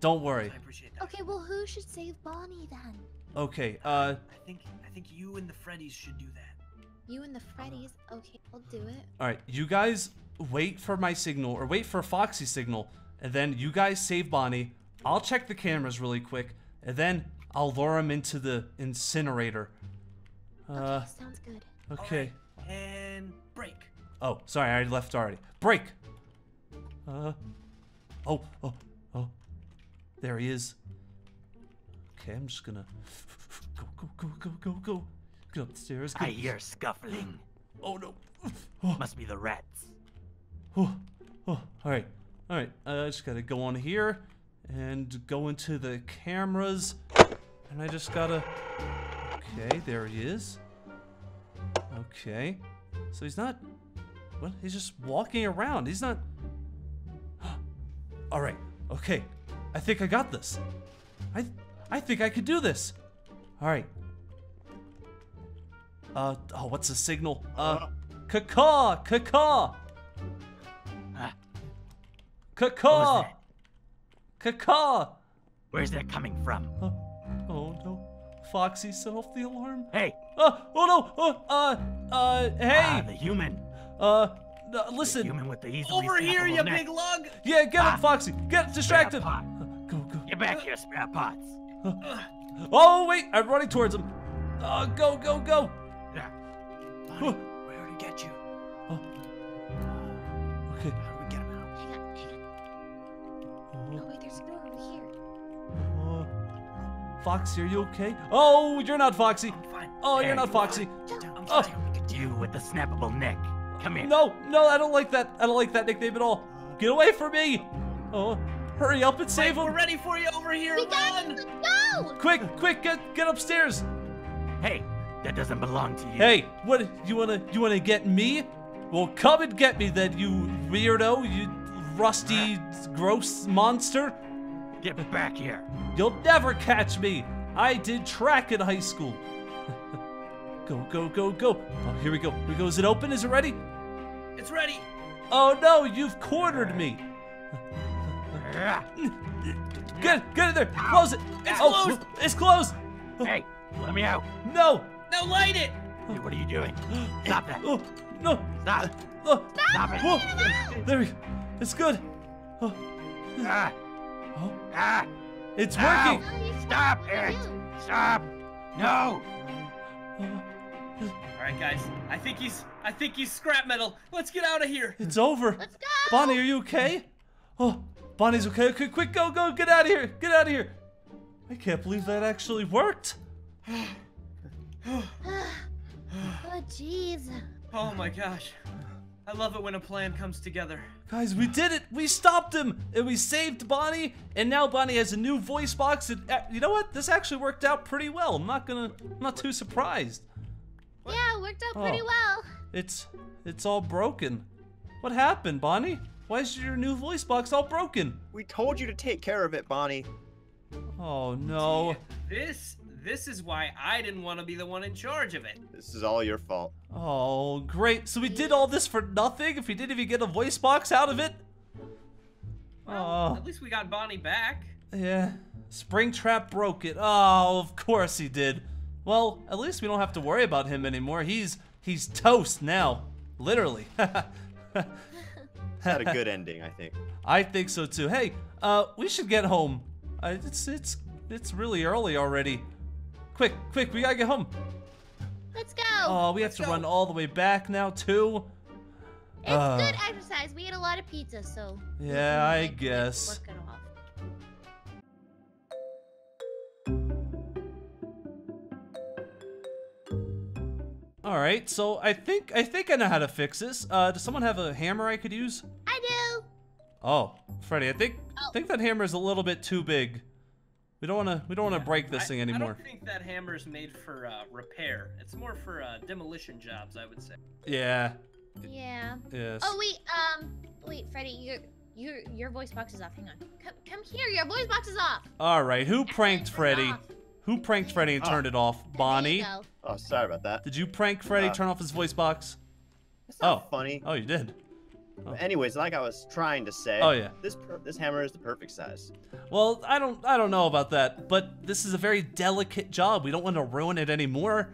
Don't worry. I appreciate that. Okay, well, who should save Bonnie then? Okay. Uh. I think I think you and the Freddies should do that. You and the Freddies. Okay, I'll do it. All right. You guys wait for my signal or wait for Foxy's signal, and then you guys save Bonnie. I'll check the cameras really quick, and then I'll lure him into the incinerator. Okay, Uh. sounds good. Okay. Alright, And break. Oh, sorry, I left already. Break. Uh. Oh, oh. There he is. Okay, I'm just gonna go, go, go, go, go, go. Get upstairs. I Get... hear scuffling. Oh no. Oh, Must be the rats. oh, oh. All right, all right. I just gotta go on here and go into the cameras, and I just gotta. Okay, there he is. Okay, so he's not. What? He's just walking around. He's not. All right. Okay. I think I got this. I I think I could do this. All right. Uh oh, what's the signal? Uh caw caw Ah, caw caw where's that coming from? Oh, oh no. Foxy set off the alarm. Hey, Uh, oh no. Uh, uh, uh ah, hey. the human. Uh, The listen. human with the easily Over here, you neck. big lug! Yeah, get Ah. him, Foxy. Get distracted. Spare pot. Go, go. Get back here, spare pots. Oh, wait, I'm running towards him. Uh, go, go, go. Yeah. Bonnie, we're here to get you. Okay. How do we get him out? Hang on, hang on. Oh, wait, there's a door over here. Uh, Foxy, are you okay? Oh, you're not Foxy. I'm fine. Oh, you're Hey. not Foxy. I'm Oh. fine. You with the snappable neck. Come here. No, no, I don't like that. I don't like that nickname at all. Get away from me. Oh, hurry up and save Mike, we're ready for you over here. We got Run! it! Let's go! Quick, quick, get get upstairs. Hey, that doesn't belong to you. Hey, what you wanna you wanna get me? Well, come and get me then, you weirdo, you rusty, gross monster. Get back here. You'll never catch me. I did track in high school. go, go, go, go. Oh, here we go. Here we go. Is it open? Is it ready? It's ready. Oh no, you've cornered me. Get get in there. Close it. It's oh, closed. It's closed. Hey, let me out. No. Now light it. Hey, what are you doing? Stop that. Oh, no. Stop. Oh, Stop it. whoa. There we go. It's good. Oh, Ah, oh, ah, it's Ow. working. Stop it. Stop. No. Oh, All right, guys. I think he's. I think he's scrap metal. Let's get out of here. it's over. Let's go! Bonnie, are you okay? Oh, Bonnie's okay. Okay, quick, go, go, get out of here. Get out of here. I can't believe that actually worked. oh, jeez. Oh my gosh. I love it when a plan comes together. Guys, we did it! We stopped him! And we saved Bonnie! And now Bonnie has a new voice box. And uh, you know what? This actually worked out pretty well. I'm not gonna. I'm not too surprised. Yeah, it worked out pretty Oh. well. It's. It's all broken. What happened, Bonnie? Why is your new voice box all broken? We told you to take care of it, Bonnie. Oh no. This this is why I didn't want to be the one in charge of it. This is all your fault. Oh, great. So we did all this for nothing if we didn't even get a voice box out of it? Well, Oh. at least we got Bonnie back. Yeah. Springtrap broke it. Oh, of course he did. Well, at least we don't have to worry about him anymore. He's he's toast now. Literally. Had a good ending, I think. I think so too. Hey, uh, we should get home. Uh, it's it's it's really early already. Quick, quick, we gotta get home. Let's go. Oh, we have to Let's go. run all the way back now too. it's uh. good exercise. We ate a lot of pizza, so. Yeah, I like, like, guess. All right, so I think I think I know how to fix this. Uh, does someone have a hammer I could use? I do. Oh, Freddy, I think I Oh. think that hammer is a little bit too big. We don't want to we don't want to break this I, thing I anymore. don't think that hammer's made for uh, repair. It's more for uh, demolition jobs, I would say. Yeah. Yeah. Yes. Oh wait, um, wait, Freddy, your your your voice box is off. Hang on. Come come here. Your voice box is off. All right, who pranked Turn it Freddy? Off. Who pranked Freddy and Ah. turned it off? Bonnie. Oh, sorry about that. Did you prank Freddy? Uh, turn off his voice box. It's not Oh. funny. Oh, you did. But anyways, like I was trying to say. Oh, yeah. This per- this hammer is the perfect size. Well, I don't I don't know about that, but this is a very delicate job. We don't want to ruin it anymore.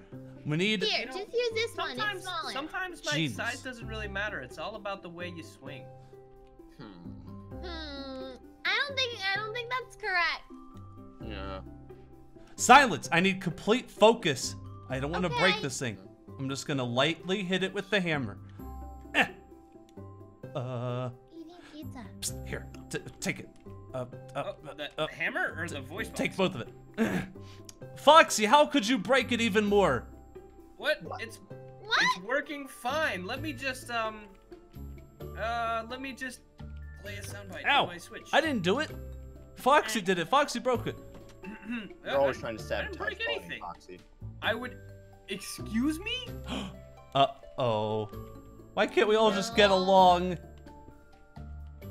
We need Here, You know, just use this one. It's Sometimes, smaller. sometimes like Genius. size doesn't really matter. It's all about the way you swing. Hmm. Hmm. I don't think I don't think that's correct. Yeah. Silence. I need complete focus. I don't want to break Okay. this thing. I'm just gonna lightly hit it with the hammer. Eh. Uh, Eating pizza. psst, here, t- take it. Uh, uh, Oh, the uh, hammer or the voice box? take both of it. Foxy, how could you break it even more? What? It's What? it's working fine. Let me just um uh let me just play a soundbite Ow! on my switch. I didn't do it. Foxy did it. Foxy broke it. You're always trying to sabotage. I didn't sabotage break Bonnie, anything. Foxy. I would excuse me? Uh oh. Why can't we all just get along?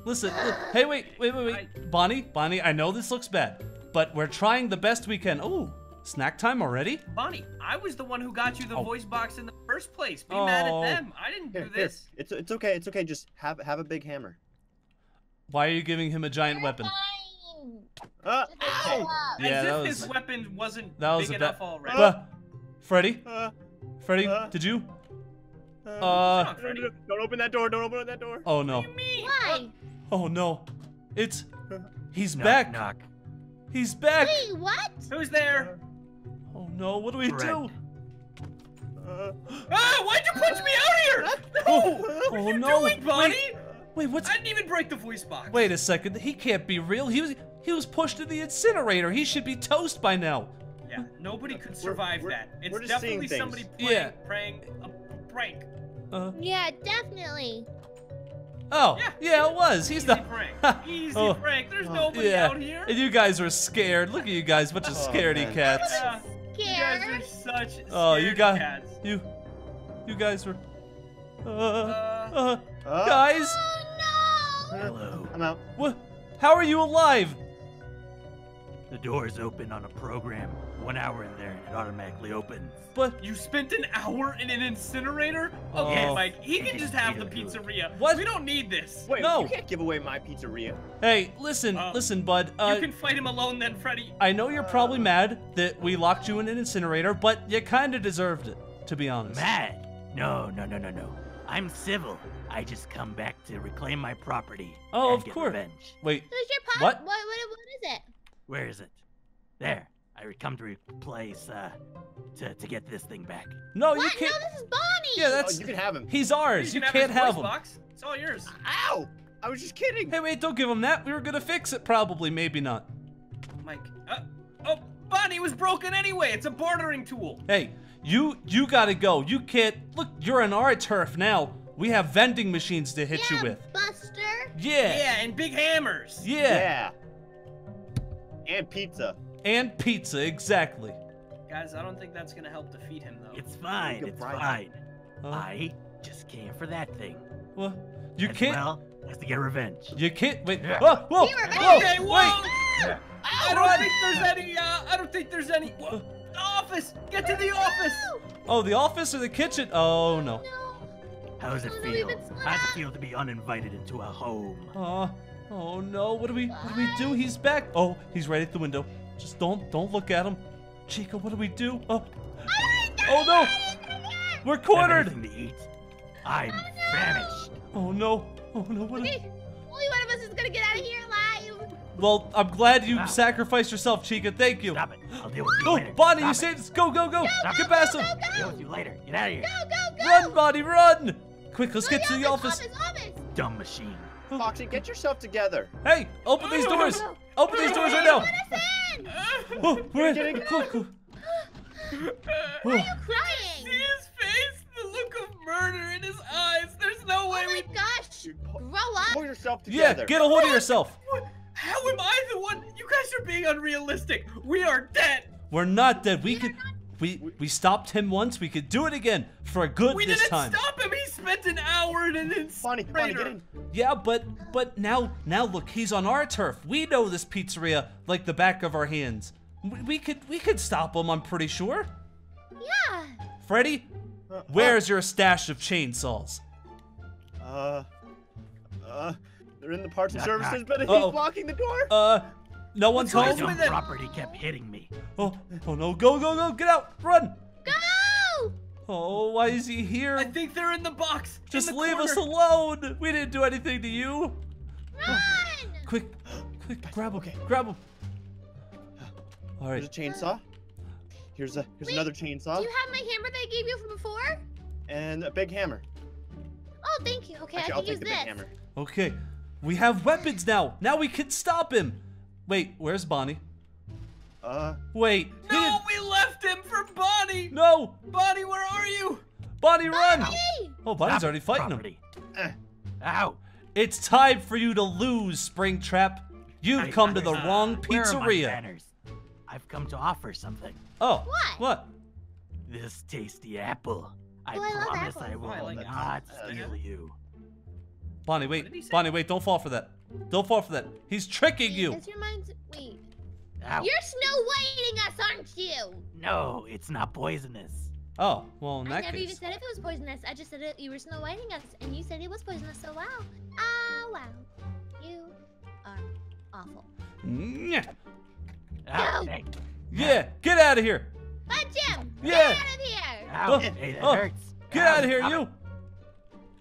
Listen, li- hey, wait, wait, wait, wait. Bonnie, Bonnie, I know this looks bad, but we're trying the best we can. Oh, snack time already? Bonnie, I was the one who got you the Oh. voice box in the first place. Be mad Oh. at them. I didn't Here, do here. this. It's it's okay. It's okay. Just have have a big hammer. Why are you giving him a giant weapon? Fine. Just pick Ow! Yeah, As that if was- his weapon wasn't That was big a bad. enough already. Uh, Freddy, Uh, Freddy, Uh. did you? uh, Uh, Come on, Freddy. don't, don't open that door. Don't open that door. oh no. What do you mean? Why? Oh no. It's. He's Knock, back. knock. He's back. Wait, what? Who's there? Oh no, what do we do? Fred. Uh, Ah, why'd you punch me out here? No! Oh, what oh, are you no. doing, Bonnie? Wait, what's. I didn't even break the voice box. Wait a second. He can't be real. He was. He was pushed to the incinerator. He should be toast by now. Yeah, nobody could survive we're- that. It's we're just definitely things. somebody playing, Yeah. praying a prank. Uh. Yeah, definitely. Oh. Yeah. Yeah, it was. He's Easy the. prank. Easy Oh. prank. There's Oh. nobody Yeah. out here. And you guys were scared. Look at you guys, bunch of Oh, scaredy man. cats. Yeah, you guys Scared. are such Oh, you scaredy got cats. you. You guys were. Uh. Uh, Uh. uh, Guys, Oh no! Hello. I'm out. what? How are you alive? The door's open on a program. One hour in there, and it automatically opens. But you spent an hour in an incinerator? Okay, Oh. Mike, he can just have the pizzeria. What? We don't need this. Wait, No. you can't give away my pizzeria. hey, listen, Uh, listen, bud. Uh, you can fight him alone then, Freddy. I know you're probably mad that we locked you in an incinerator, but you kind of deserved it, to be honest. Mad? No, no, no, no, no. I'm civil. I just come back to reclaim my property. Oh, and of get course. Revenge. Wait, Who's your pop? What? What, what? What is it? Where is it? There. I re- come to replace, uh, to, to get this thing back. no, you can't. No, this is Bonnie. Yeah, Oh, that's. you can have him. He's ours. You can can't his have voice him. Box. It's all yours. Ow! I was just kidding. Hey, wait, don't give him that. We were gonna fix it, probably, maybe not. Mike. Uh, oh, Bonnie was broken anyway. It's a bartering tool. Hey, you you gotta go. You can't look. You're on our turf now. We have vending machines to hit yeah, you with. Buster. Yeah. Yeah, and big hammers. Yeah. Yeah. And pizza. And pizza, exactly. Guys, I don't think that's gonna help defeat him though. It's fine. It's bribe. fine. Uh, I just came for that thing. well, you As can't. Well, has to get revenge. You can't. Wait. Yeah. Whoa, whoa, We were whoa, wait. whoa! I don't think there's any. Uh, I don't think there's any. Whoa. The office. Get to the office. Oh, the office or the kitchen? Oh no. No. How does it no, we've feel? been How does it feel to be uninvited into a home? Uh, oh no. What do we? What do we do? He's back. Oh, he's right at the window. Just don't, don't look at him. Chica, what do we do? Oh, oh, oh no. We're cornered. anything to eat? I'm oh, famished. Oh no. Oh no. What? Okay, only one of us is gonna get out of here alive. Well, I'm glad you Wow. sacrificed yourself, Chica. Thank you. Stop it. I'll deal with you Oh, later. Bonnie, Stop you it. saved us. Go, go, go. Stop Get it. past him. I'll deal with you later. Get out of here. Go, go, go. Run, Bonnie, run. Quick, let's Go get to the office. Office, office. Dumb machine. Foxy, get yourself together. Hey, open these doors. Open these doors right now. Let us in. Oh, we're in. Getting- Cool, cool. Why are you crying? See his face, the look of murder in his eyes. There's no way Oh my we. gosh. Grow up. pull yourself together. Yeah, get a hold of yourself. What? How am I the one? You guys are being unrealistic. We are dead. We're not dead. We could. We we stopped him once. We could do it again for a good We this didn't time. stop him. He spent an hour in an Bonnie, Bonnie, get in. Yeah, but but now now look, he's on our turf. We know this pizzeria like the back of our hands. We, we could we could stop him. I'm pretty sure. Yeah. Freddy, Uh, where's your stash of chainsaws? Uh, uh, they're in the parts and services, but he's Uh-oh. blocking the door. Uh, no one's wrong My home. with property kept hitting me. Oh, oh no! Go go go! Get out! Run! Go. Oh, why is he here? I think they're in the box. Just the leave us alone. We didn't do anything to you. Run. Quick, quick, grab him, okay. grab him. All Here's a chainsaw. Here's a here's Wait, another Do chainsaw you have my hammer that I gave you from before? and a big hammer. Oh, thank you. Okay, Actually, I I'll can take use the this. big hammer. Okay, we have weapons now. Now we can stop him. Wait, where's Bonnie? Uh, Wait, No, didn't- we left him for Bonnie. no, Bonnie, where are you? Bonnie, run! Hey. Oh, Bonnie's Stop already fighting him. property. eh. Ow. It's time for you to lose, Springtrap. You've Hey, come to the uh, wrong Where are my pizzeria. I've come to offer something. Oh, What? what? This tasty apple. I Oh, I promise I will Oh, I like not apples. Uh, steal you. Bonnie, wait. Bonnie, wait. Don't fall for that. Don't fall for that. He's tricking you. This reminds. Wait. Ow. You're Snow Whiting us, aren't you? No, it's not poisonous. Oh, well, in I that never even said if it was poisonous. I just said it, you were Snow Whiting us, and you said it was poisonous. So wow. Ah, wow. You are awful. Nyeh. Ow, No. hey. Yeah, get out of here. But Jim, Yeah. get out of here. Ow, Oh, hey, that oh, hurts. Get out of here, stop you.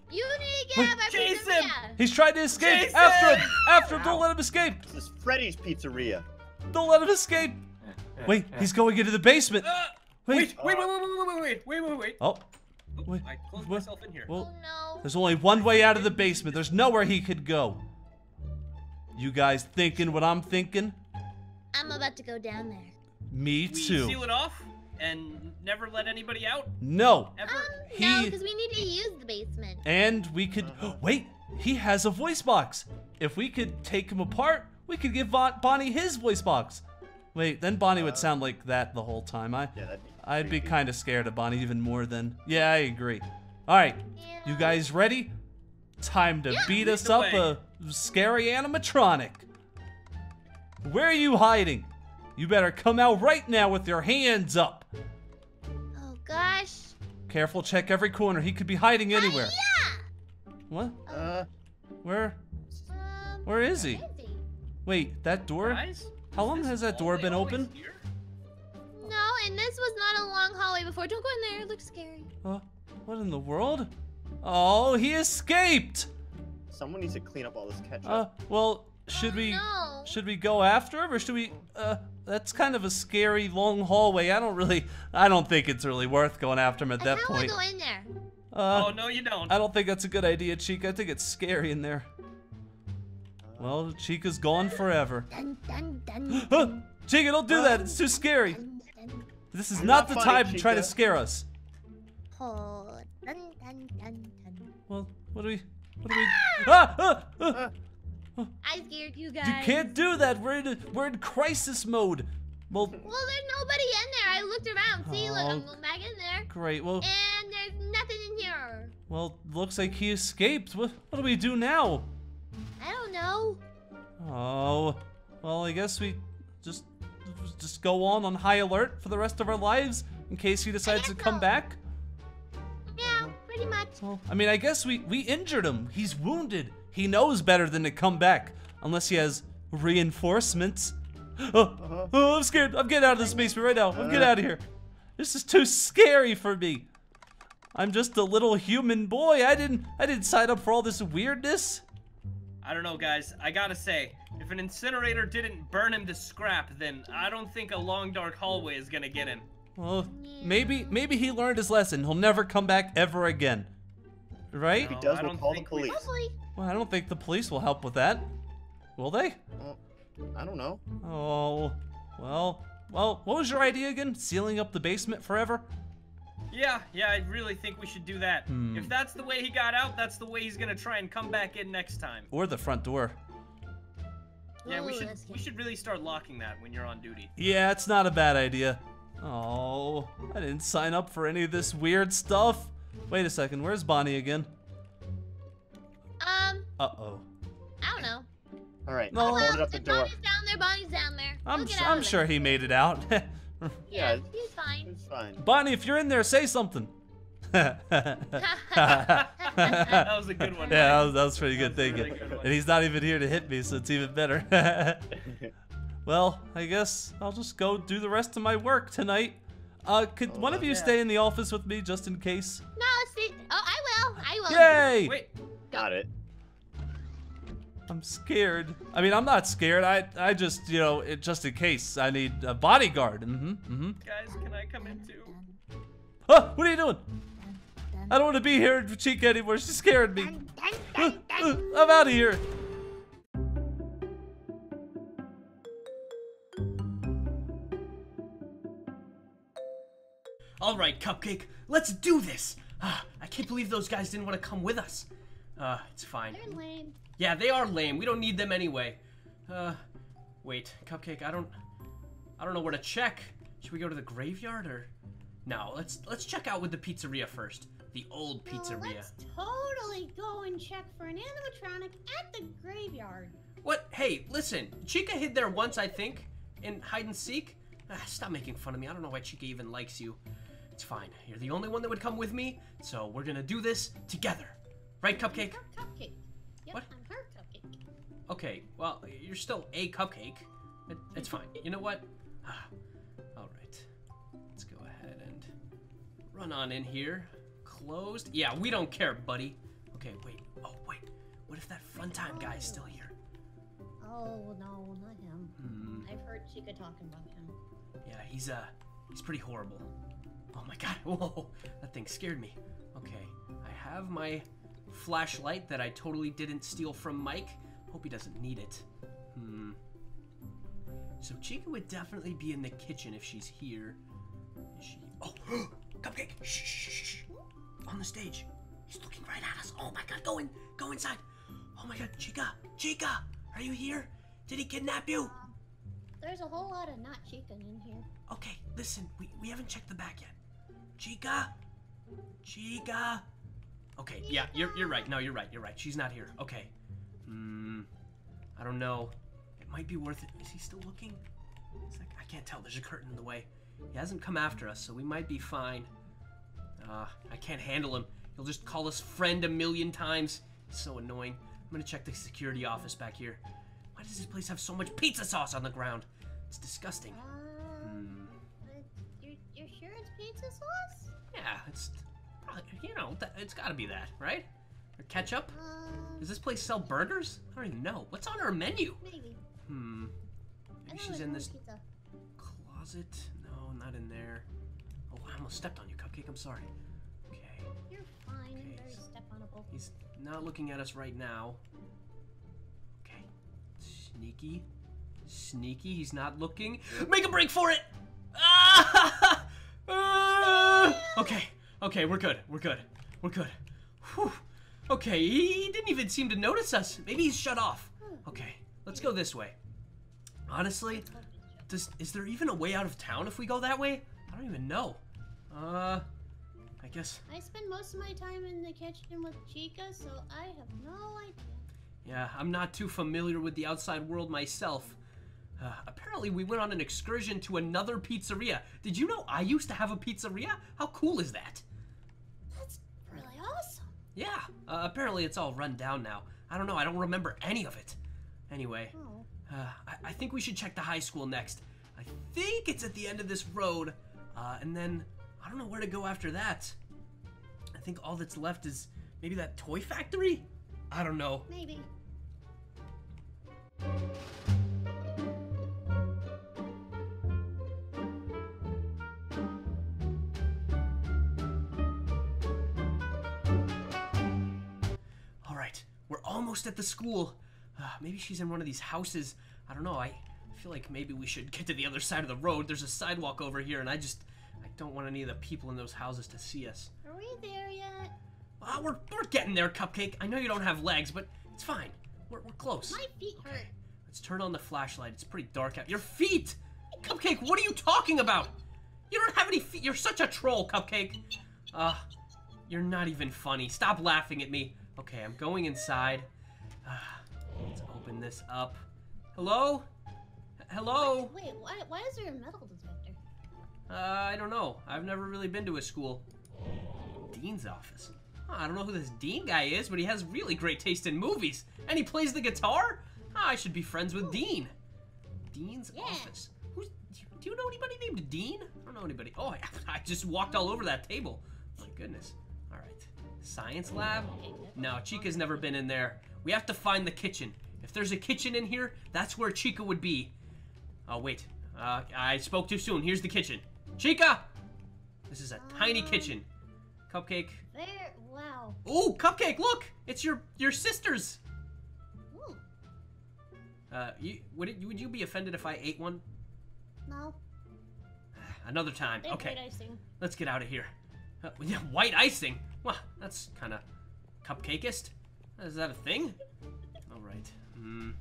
It. You need to get Wait, out of our Jason! pizzeria. He's trying to escape. Jason! After him. After him. Don't let him escape. This is Freddy's Pizzeria. Don't let him escape. Wait, he's going into the basement. Uh, Wait. wait, wait, wait, wait, wait, wait, wait, wait, wait, wait. Oh, Oh, wait, I closed what? myself in here. well, Oh no. there's only one way out of the basement. There's nowhere he could go. You guys thinking what I'm thinking? I'm about to go down there. Me we too. seal it off and never let anybody out No. ever. Um, He- no, because we need to use the basement. And we could wait. He has a voice box. If we could take him apart, we could give Bon- Bonnie his voice box. Wait, then Bonnie would sound like that the whole time. I, Yeah, that'd be I'd be kind of scared of Bonnie even more than. Yeah, I agree. All right, you guys ready? Time to beat us up way. a scary animatronic. Where are you hiding? You better come out right now with your hands up. Oh gosh. Careful, check every corner. He could be hiding anywhere. Yeah. What? Uh, Where? Um, Where is he? where is he? Wait, that door? Guys, How is long has that door been open? hear? No, and this was not a long hallway before. Don't go in there. It looks scary. Uh, what in the world? Oh, he escaped. someone needs to clean up all this ketchup. Uh, well, should Oh, we No. should we go after him or should we? Uh, that's kind of a scary long hallway. I don't really, I don't think it's really worth going after him at I that kinda wanna point. go in there. Uh, oh no, you don't. I don't think that's a good idea, Chica. I think it's scary in there. Well, Chica's gone forever. Dun dun dun. Dun, Chica, don't do that. It's too scary. dun, dun. This is not not the funny, time to try to scare us. Oh, dun dun dun dun. well, what do we? What do we? Ah! ah, ah. I scared you guys. You can't do that. We're in we're in crisis mode. Well, Well, there's nobody in there. I looked around. See, look, Oh. I'm going back in there. great. Well, And there's nothing in here. well, looks like he escaped. What what do we do now? I don't know. Oh, well, I guess we just just go on on high alert for the rest of our lives in case he decides to come so. back. Yeah, pretty much. Well, I mean, I guess we we injured him. He's wounded. He knows better than to come back unless he has reinforcements. Oh, uh-huh. oh I'm scared. I'm getting out of this basement right now. I'm getting out of here. This is too scary for me. I'm just a little human boy. I didn't I didn't sign up for all this weirdness. I don't know, guys. I gotta say, if an incinerator didn't burn him to scrap, then I don't think a long dark hallway is gonna get him. Well, maybe maybe he learned his lesson. He'll never come back ever again. Right? If he does, we'll call the think we- police. Hopefully. Well, I don't think the police will help with that. Will they? Well, I don't know. Oh, well, well, what was your idea again? Sealing up the basement forever? Yeah, yeah, I really think we should do that. Hmm. If that's the way he got out, that's the way he's gonna try and come back in next time. Or the front door? Yeah, we should we should really start locking that when you're on duty. Yeah, it's not a bad idea. Oh, I didn't sign up for any of this weird stuff. Wait a second, where's Bonnie again? Um, Uh-oh. I don't know. All right, No. board it Well, up the door. Bonnie's down there, Bonnie's down there. I'm, We'll get su- out I'm sure there. he made it out. Yeah, he's fine. it's fine. Bonnie, if you're in there, say something. That was a good one. Yeah, that was, that was pretty good That was thinking. really good and he's not even here to hit me, so it's even better. well, I guess I'll just go do the rest of my work tonight. Uh, could one of you yeah. stay in the office with me just in case? no, see. Oh, I will. I will. Yay! Wait, Got it. I'm scared. I mean, I'm not scared. I, I just, you know, it, just in case I need a bodyguard. Mm-hmm. Mm-hmm. guys, can I come in too? Huh, what are you doing? I don't want to be here with Chica anymore. She scared me. I'm out of here. All right, Cupcake, let's do this. Ah, I can't believe those guys didn't want to come with us. Uh, it's fine. They're lame. Yeah, they are lame. We don't need them anyway. Uh, wait, Cupcake, I don't, I don't know where to check. Should we go to the graveyard or? No, let's let's check out with the pizzeria first. The old pizzeria. Let's totally go and check for an animatronic at the graveyard. What? Hey, listen. Chica hid there once, I think, in hide and seek. Ah, stop making fun of me. I don't know why Chica even likes you. It's fine. You're the only one that would come with me, so we're gonna do this together. Right, Cupcake? Her cupcake. Yep, What? I'm her cupcake. Okay, well, you're still a cupcake. It, it's fine. You know what? Ah, all right. Let's go ahead and run on in here. Closed. Yeah, we don't care, buddy. Okay, wait. Oh, wait. What if that Funtime guy's still here? Oh no, not him. Hmm. I've heard Chica talking about him. Yeah, he's uh, he's pretty horrible. Oh my god! Whoa, that thing scared me. Okay, I have my flashlight that I totally didn't steal from Mike. Hope he doesn't need it. Hmm. So Chica would definitely be in the kitchen if she's here. Is she? Oh, cupcake! Shh, shh, shh, shh. On the stage. He's looking right at us. Oh my god! Go in. Go inside. Oh my god, Chica! Chica! Are you here? Did he kidnap you? There's a whole lot of not Chica in here. Okay, listen, we, we haven't checked the back yet. Chica? Chica? Okay, yeah, you're, you're right. No, you're right. You're right. She's not here. Okay. Hmm. I don't know. It might be worth it. Is he still looking? It's like, I can't tell. There's a curtain in the way. He hasn't come after us, so we might be fine. Uh, I can't handle him. He'll just call us friend a million times. It's so annoying. I'm gonna check the security office back here. Why does this place have so much pizza sauce on the ground? It's disgusting. Um, Hmm. you're, you're sure it's pizza sauce? Yeah, it's you know, it's got to be that, right? Or ketchup? Um, Does this place sell burgers? I don't even know. What's on our menu? maybe. Hmm. Maybe she's in this Pizza. closet. No, not in there. Oh, I almost stepped on you, Cupcake. I'm sorry. Okay. You're fine. Okay, I'm very step on a. He's not looking at us right now. Okay. Sneaky. Sneaky. He's not looking. Make a break for it! Ah! Ah! Okay. Okay, we're good. We're good. We're good. Whew. Okay, he didn't even seem to notice us. Maybe he's shut off. Okay, let's go this way. Honestly, does is there even a way out of town if we go that way? I don't even know. Uh, I guess. I spend most of my time in the kitchen with Chica, so I have no idea. Yeah, I'm not too familiar with the outside world myself. Uh, apparently, we went on an excursion to another pizzeria. Did you know I used to have a pizzeria? How cool is that? That's really awesome. Yeah, uh, apparently it's all run down now. I don't know, I don't remember any of it. Anyway, Oh. uh, I, I think we should check the high school next. I think it's at the end of this road, uh, and then I don't know where to go after that. I think all that's left is maybe that toy factory? I don't know. Maybe. We're almost at the school. Uh, maybe she's in one of these houses. I don't know. I feel like maybe we should get to the other side of the road. There's a sidewalk over here, and I just I don't want any of the people in those houses to see us. Are we there yet? Ah, we're we're getting there, Cupcake. I know you don't have legs, but it's fine. We're we're close. My feet hurt. Let's turn on the flashlight. It's pretty dark out. Your feet, Cupcake. What are you talking about? You don't have any feet. You're such a troll, Cupcake. Uh, you're not even funny. Stop laughing at me. Okay, I'm going inside. Uh, let's open this up. Hello? Hello? Wait, why, why is there a metal detector? Uh, I don't know. I've never really been to a school. Dean's office. Huh, I don't know who this Dean guy is, but he has really great taste in movies. And he plays the guitar? Ah, I should be friends with Dean. Dean's Yeah. office. Who's, do you know anybody named Dean? I don't know anybody. Oh, I, I just walked all over that table. My goodness. Science lab? No, Chica's never been in there. We have to find the kitchen. If there's a kitchen in here, that's where Chica would be. Oh, wait. Uh, I spoke too soon. Here's the kitchen. Chica! This is a tiny Um. kitchen. Cupcake. There. Wow. Ooh, Cupcake, look! It's your your sister's. Ooh, Uh, you, would, it, would you be offended if I ate one? no. Another time. They're Okay, let's get out of here. Uh, yeah, white icing? Well, that's kind of cupcakeist. Is that a thing? All right. Hmm.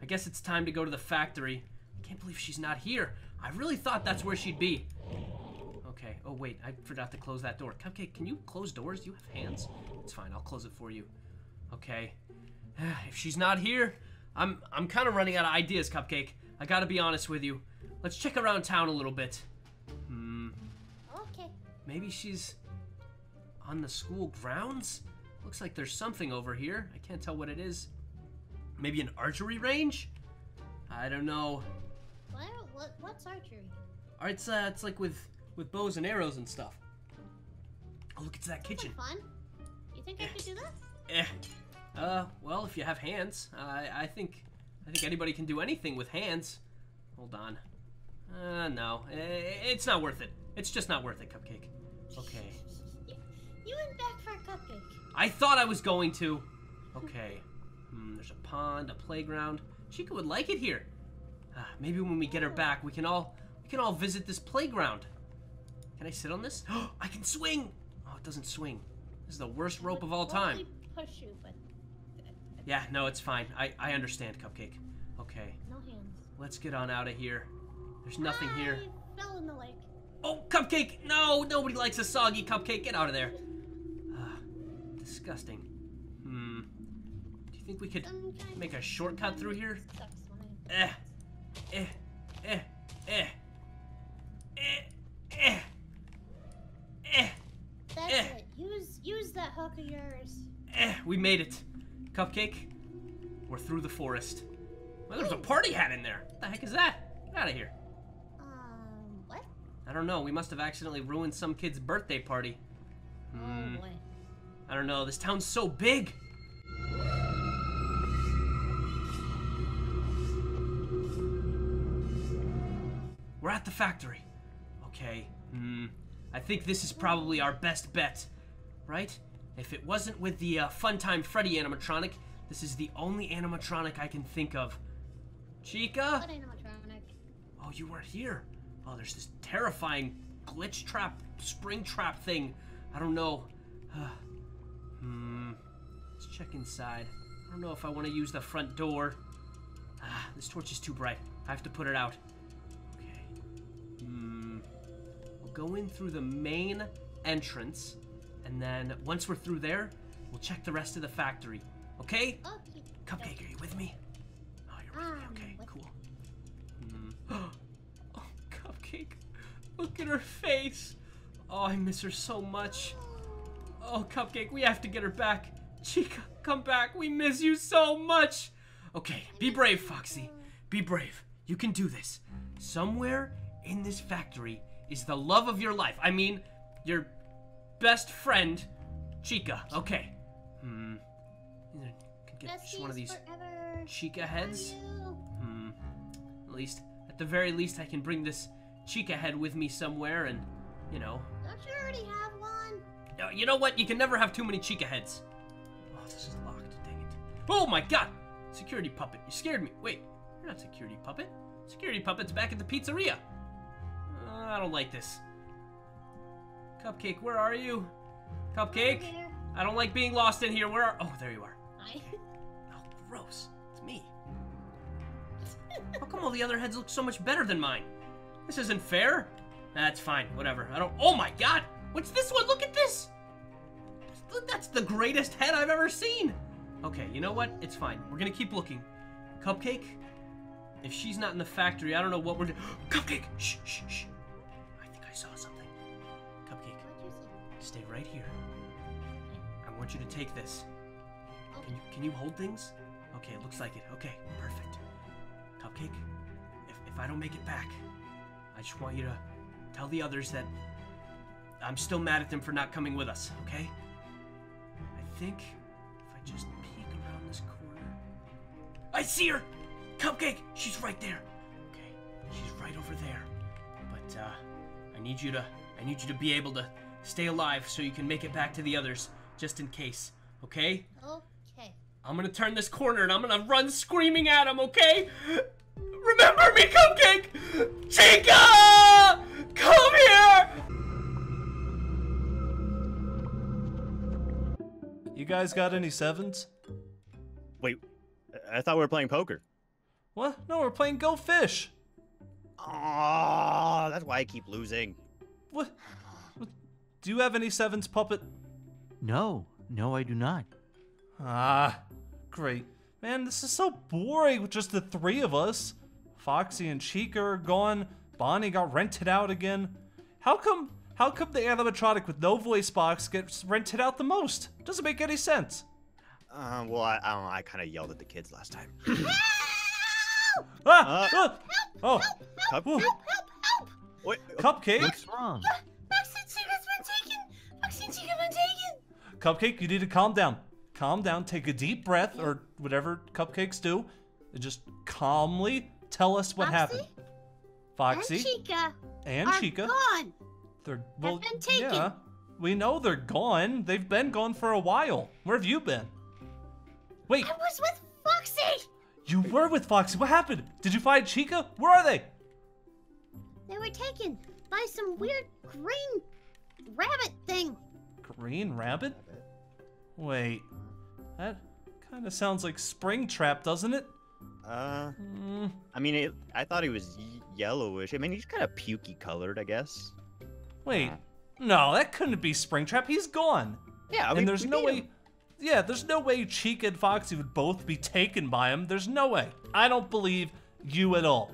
I guess it's time to go to the factory. I can't believe she's not here. I really thought that's where she'd be. Okay. Oh wait, I forgot to close that door. Cupcake, can you close doors? You have hands? It's fine. I'll close it for you. Okay. If she's not here, I'm I'm kind of running out of ideas, Cupcake. I gotta be honest with you. Let's check around town a little bit. Hmm. Okay. Maybe she's on the school grounds? Looks like there's something over here. I can't tell what it is. Maybe an archery range? I don't know. What, what, what's archery? It's uh, it's like with with bows and arrows and stuff. Oh, look, it's that kitchen. fun. You think I could do that? Eh. Uh, well, if you have hands, I I think I think anybody can do anything with hands. Hold on. Uh, no, Eh, it's not worth it. It's just not worth it, Cupcake. Okay. You went back for a cupcake. I thought I was going to. Okay. Hmm, there's a pond, a playground. Chica would like it here. Ah, maybe when we get her back, we can all we can all visit this playground. Can I sit on this? Oh, I can swing. Oh, it doesn't swing. This is the worst rope of all time. Push you, but Yeah, no, it's fine. I I understand, Cupcake. Okay, no hands. let's get on out of here. There's nothing here. Fell in the lake. Oh, Cupcake! No, nobody likes a soggy cupcake. Get out of there. Disgusting. Hmm. Do you think we could make a shortcut through here? I- Eh, eh, eh, eh, eh, eh, eh, That's Eh. it. Use use that hook of yours. eh. We made it. Cupcake, we're through the forest. Well, there's a party hat in there. What the heck is that? Get out of here. Um, what? I don't know. We must have accidentally ruined some kid's birthday party. Hmm. Oh boy. I don't know. This town's so big. We're at the factory. Okay. Hmm. I think this is probably our best bet, right? If it wasn't with the uh, Funtime Freddy animatronic, this is the only animatronic I can think of. Chica? What animatronic? Oh, you weren't here. Oh, there's this terrifying glitch trap, Springtrap thing. I don't know. hmm. Let's check inside. I don't know if I want to use the front door. Ah, this torch is too bright. I have to put it out. Okay. Hmm. We'll go in through the main entrance, and then once we're through there, we'll check the rest of the factory. Okay? Okay. Cupcake, are you with me? Oh, you're with me. Um, Okay, with cool. Hmm. Oh, Cupcake. Look at her face. Oh, I miss her so much. Oh, Cupcake, we have to get her back. Chica, come back. We miss you so much. Okay, be brave, Foxy. Be brave. You can do this. Somewhere in this factory is the love of your life. I mean, your best friend, Chica. Okay. Hmm. Can get just one of these forever. Chica heads. Hmm. At least, at the very least, I can bring this Chica head with me somewhere and, you know. Don't you already have one? You know what? You can never have too many Chica heads. Oh, this is locked. Dang it. Oh my god! Security puppet. You scared me. Wait, you're not security puppet. Security puppet's back at the pizzeria. Uh, I don't like this. Cupcake, where are you? Cupcake? I don't like being lost in here. Where are. Oh, there you are. I. Oh, gross. It's me. How come all the other heads look so much better than mine? This isn't fair. That's fine. Whatever. I don't. Oh my god! What's this one? Look at this! That's the greatest head I've ever seen! Okay, you know what? It's fine. We're gonna keep looking. Cupcake? If she's not in the factory, I don't know what we're doing. Cupcake! Shh, shh, shh. I think I saw something. Cupcake, What'd you say? stay right here. I want you to take this. Oh. Can you, can you hold things? Okay, it looks like it. Okay, perfect. Cupcake, if, if I don't make it back, I just want you to tell the others that I'm still mad at them for not coming with us, okay? I think if I just peek around this corner. I see her! Cupcake! She's right there. Okay, she's right over there. But uh I need you to I need you to be able to stay alive so you can make it back to the others, just in case. Okay? Okay. I'm gonna turn this corner and I'm gonna run screaming at him, okay? Remember me, Cupcake! Chica! Come here! Guys got any sevens? Wait, I thought we were playing poker. What? No, we're playing Go Fish. Oh, that's why I keep losing. What? what? Do you have any sevens, puppet? No, no, I do not. Ah, great. Man, this is so boring with just the three of us. Foxy and Chica are gone. Bonnie got rented out again. How come how come the animatronic with no voice box gets rented out the most? Doesn't make any sense. Uh, well, I, I don't know. I kind of yelled at the kids last time. Ah! Uh, ah! oh, Cup- Ooh, Help! Help! Wait, cupcake. What's wrong? Vaccine Chica's been taken! Vaccine Chica been taken! Cupcake, you need to calm down. Calm down. Take a deep breath, or whatever cupcakes do, and just calmly tell us what Foxy? happened. Foxy And Chica and are Chica. gone! They're well, been taken. yeah. We know they're gone. They've been gone for a while. Where have you been? Wait, I was with Foxy! you were with Foxy. What happened? Did you find Chica? Where are they? They were taken by some weird green rabbit thing. Green Rabbit? Wait, that kind of sounds like Springtrap, doesn't it? Uh, Mm, I mean, it, I thought he was y- yellowish. I mean, he's kind of pukey colored, I guess. Wait, mm. no, that couldn't be Springtrap. He's gone. Yeah, we- and there's we no way. him. Yeah, there's no way Chica and Foxy would both be taken by him. There's no way. I don't believe you at all.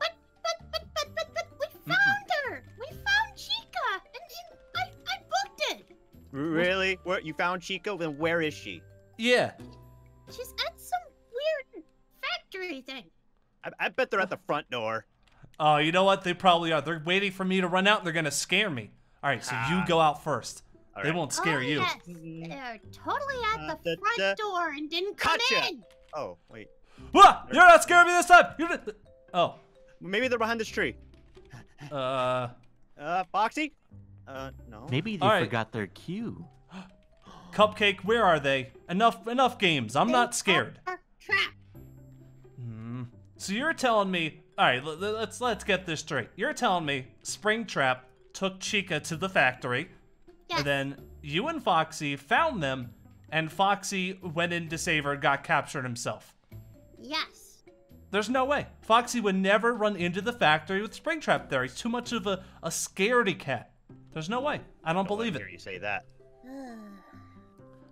But, but, but, but, but, but, we found her! We found Chica! And, and I, I booked it! Really? Where you found Chico? Then where is she? Yeah. She's at some weird factory thing. I, I bet they're at the front door. Oh, you know what? They probably are. They're waiting for me to run out. And they're gonna scare me. All right, so you Ah. go out first. All They right. won't scare oh, you. Yes, they're totally at Uh, the da- front da- door and didn't come Gotcha. in. Oh, wait. Ah, you're not scaring me this time. You're not. Oh. Maybe they're behind this tree. Uh. Uh, Foxy? Uh, no. Maybe they All right. forgot their cue. Cupcake, where are they? Enough, enough games. I'm not scared. Are trapped. Hmm. So you're telling me? All right, l- l- let's let's get this straight. You're telling me Springtrap took Chica to the factory, Yes. and then you and Foxy found them and Foxy went in to save her and got captured himself. Yes. There's no way. Foxy would never run into the factory with Springtrap there. He's too much of a, a scaredy cat. There's no way. I don't believe Hear it. you say that.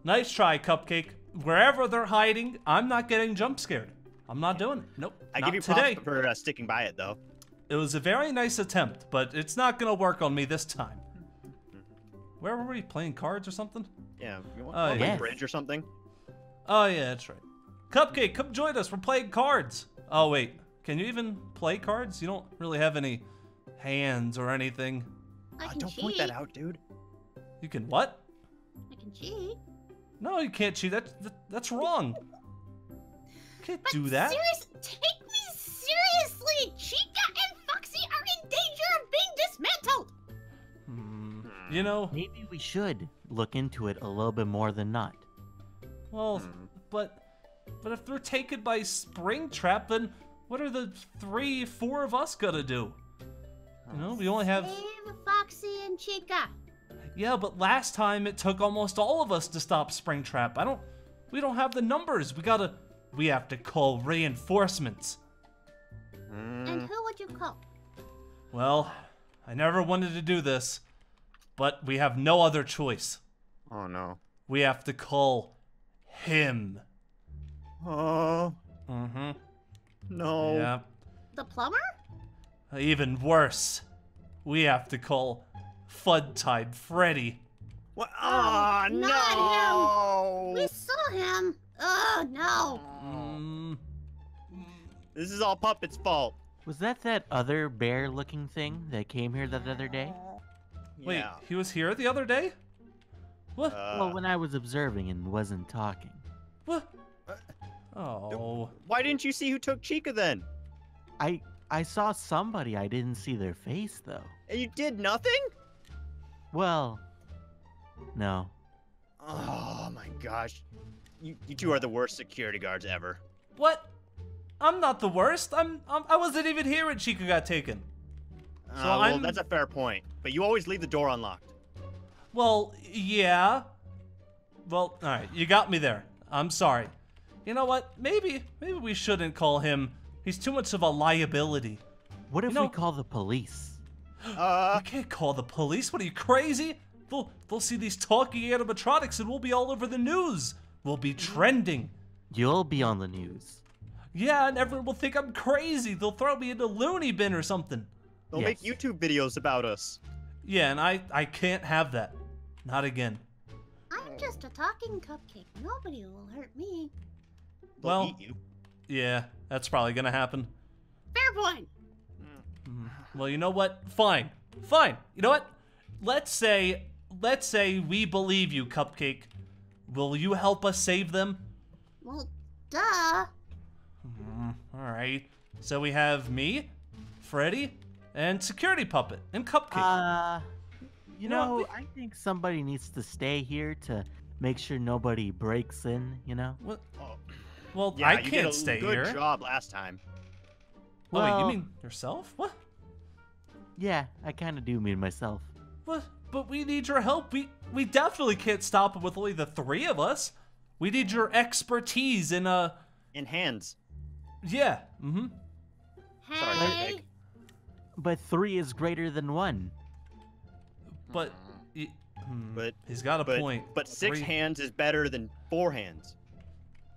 Nice try, Cupcake. Wherever they're hiding, I'm not getting jump scared. I'm not doing it. Nope. I not give you props today. for uh, sticking by it, though. It was a very nice attempt, but it's not gonna work on me this time. Where were we playing cards or something? Yeah. Want, Oh, want yeah. bridge or something? Oh yeah, that's right. Cupcake, come join us. We're playing cards. Oh wait, can you even play cards? You don't really have any hands or anything. I Uh, can don't cheat. point that out, dude. You can what? I can cheat. No, you can't cheat. That's that, that's wrong. You can't But do that. Serious, take me seriously. Chica and Foxy are in danger of being dismantled. Hmm. You know, Maybe we should look into it a little bit more than not. well, Hmm. but but if they're taken by Springtrap, then what are the three, four of us gonna do? You know, we only have. Save Foxy and Chica. Yeah, but last time it took almost all of us to stop Springtrap. I don't. We don't have the numbers. We gotta. We have to call reinforcements. Mm, And who would you call? Well, I never wanted to do this, but we have no other choice. Oh, no. We have to call him. Oh, Mm-hmm. no. Yeah. The plumber? Even worse, we have to call Funtime Freddy. What? Oh, Oh, no. not We saw him. Oh no. Mm, This is all Puppet's fault. Was that that other bear-looking thing that came here the other day? wait, Yeah. he was here the other day? What? Uh, well, when I was observing and wasn't talking. what? Oh. why didn't you see who took Chica then? I I saw somebody. I didn't see their face though. And you did nothing? Well, no. Oh my gosh. You, you two are the worst security guards ever. What? I'm not the worst. I'm, I'm I wasn't even here when Chica got taken. So Uh, well, I'm- that's a fair point. But you always leave the door unlocked. Well, yeah. Well, all right, you got me there. I'm sorry. You know what? Maybe maybe we shouldn't call him. He's too much of a liability. What if know- we call the police? Uh, We can't call the police. What are you crazy? They'll they'll see these talking animatronics and we'll be all over the news. We'll be trending. You'll be on the news. Yeah, and everyone will think I'm crazy. They'll throw me in the loony bin or something. they'll Yes. make YouTube videos about us. Yeah, and I I can't have that. Not again. I'm just a talking cupcake. Nobody will hurt me. They'll Well- eat you. Yeah, that's probably gonna happen. Fair point. Mm. Well, you know what? Fine. Fine. You know what? Let's say let's say we believe you, Cupcake. Will you help us save them? Well, duh. Mm, all right. So we have me, Freddy, and Security Puppet and Cupcake. Uh, you No, know, we- I think somebody needs to stay here to make sure nobody breaks in. You know. What? Oh, Well, yeah, I you did can't a stay good here. job last time. Oh, wait, you mean yourself? What? Yeah, I kind of do mean myself. What? But we need your help. We we definitely can't stop it with only the three of us. We need your expertise in uh In hands. yeah. Mm-hmm. Sorry, Hey. But three is greater than one. But y- hmm, But- he's got a But, point. but six Three- hands is better than four hands.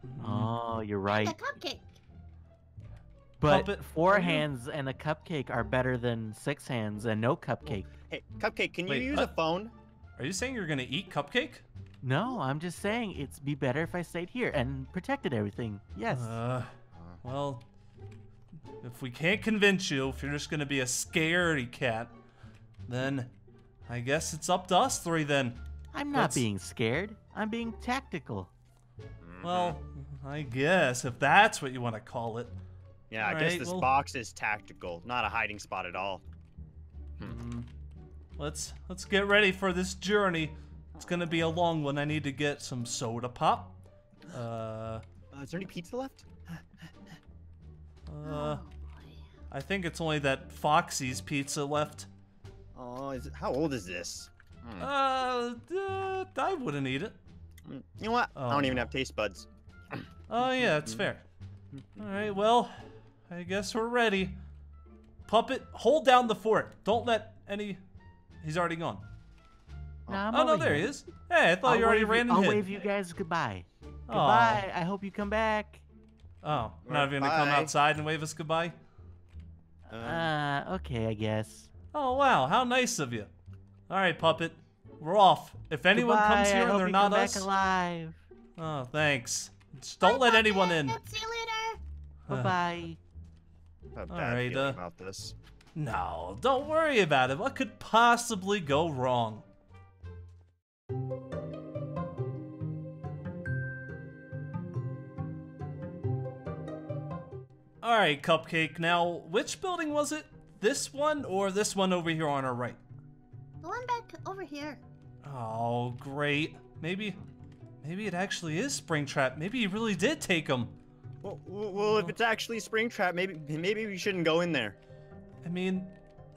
Mhm. Oh, you're right. The cupcake. But Puppet, four hands and a cupcake are better than six hands and no cupcake. Hey, Cupcake, can you Wait, use what? a phone? Are you saying you're gonna eat Cupcake? No, I'm just saying it'd be better if I stayed here and protected everything. Yes. Uh, well, if we can't convince you, if you're just gonna be a scaredy cat, then I guess it's up to us three then. I'm not let's- being scared. I'm being tactical. Well, I guess if that's what you want to call it. Yeah, I guess Alright, this well- box is tactical, not a hiding spot at all. Mm, let's let's get ready for this journey. It's gonna be a long one. I need to get some soda pop. Uh, Uh, is there any pizza left? uh, I think it's only that Foxy's pizza left. Oh, is it, how old is this? Hmm. Uh, uh, I wouldn't eat it. Mm, You know what? I don't even Oh. have taste buds. Oh yeah, that's fair. All right, well, I guess we're ready. Puppet, hold down the fort. Don't let any. He's already gone. No, I'm oh no, there here. he is. Hey, I thought I'll you already wave ran I'll and hid. wave you guys goodbye. Aw. Goodbye. I hope you come back. Oh, not even gonna come outside and wave us goodbye. Uh, Uh, okay, I guess. Oh wow, how nice of you. All right, puppet, we're off. If anyone Goodbye, comes I here and they're you not come us, back alive. oh thanks. Just don't let anyone in. See you later. Bye bye. I have a all bad right, feeling uh, about this. No, don't worry about it. What could possibly go wrong? All right, Cupcake. Now, which building was it? This one or this one over here on our right? The one back over here. Oh, great. Maybe, maybe it actually is Springtrap. Maybe he really did take him. Well, well, well, if it's actually Springtrap, maybe maybe we shouldn't go in there. I mean,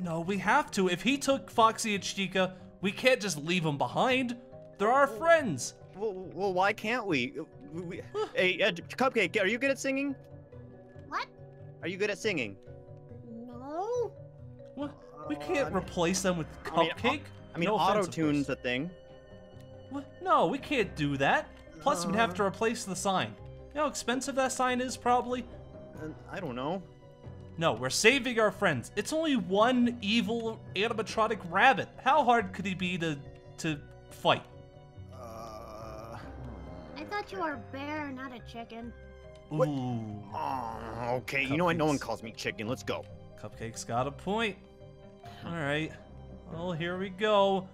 no, we have to. If he took Foxy and Chica, we can't just leave them behind. They're our friends. Well, well why can't we? we, we hey, uh, Cupcake, are you good at singing? What? Are you good at singing? No. What? We Uh, can't I mean- replace them with I mean, Cupcake. I mean, No auto-tune's a thing. What? No, we can't do that. Plus, we'd have Uh. to replace the sign. You know how expensive that sign is, probably? Uh, I don't know. No, we're saving our friends. It's only one evil animatronic rabbit. How hard could he be to to fight? Uh, I thought you were a bear, not a chicken. What? Ooh. oh, okay. You know what? No one calls me chicken. Let's go. Cupcake's got a point. All right. Well, here we go.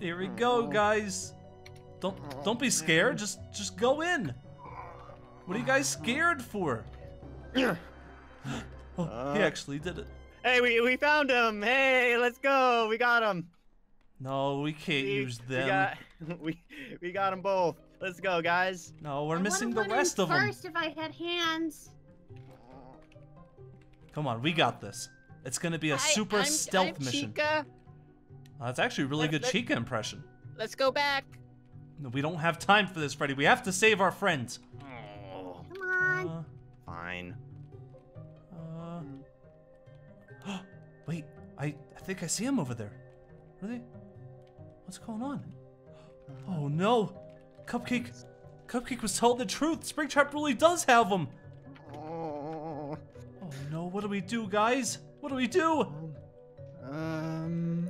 Here we go, Oh. guys. Don't don't be scared. Just just go in. What are you guys scared for? Oh, he Uh. actually did it. Hey, we we found him. Hey, let's go. We got him. No, we can't We- use them. We got we we got them both. Let's go, guys. No, we're I missing would've the went in rest of them. First, if I had hands. Come on, we got this. It's gonna be a super I'm- stealth I'm mission. Chica. Uh, that's actually a really Let- good let- Chica impression. Let's go back. No, We don't have time for this, Freddy. We have to save our friends. Oh, Come on. Uh, fine. Wait, I, I think I see him over there. Really? What's going on? Oh no! Cupcake, Cupcake was telling the truth. Springtrap really does have him. Oh, Oh no! What do we do, guys? What do we do? um.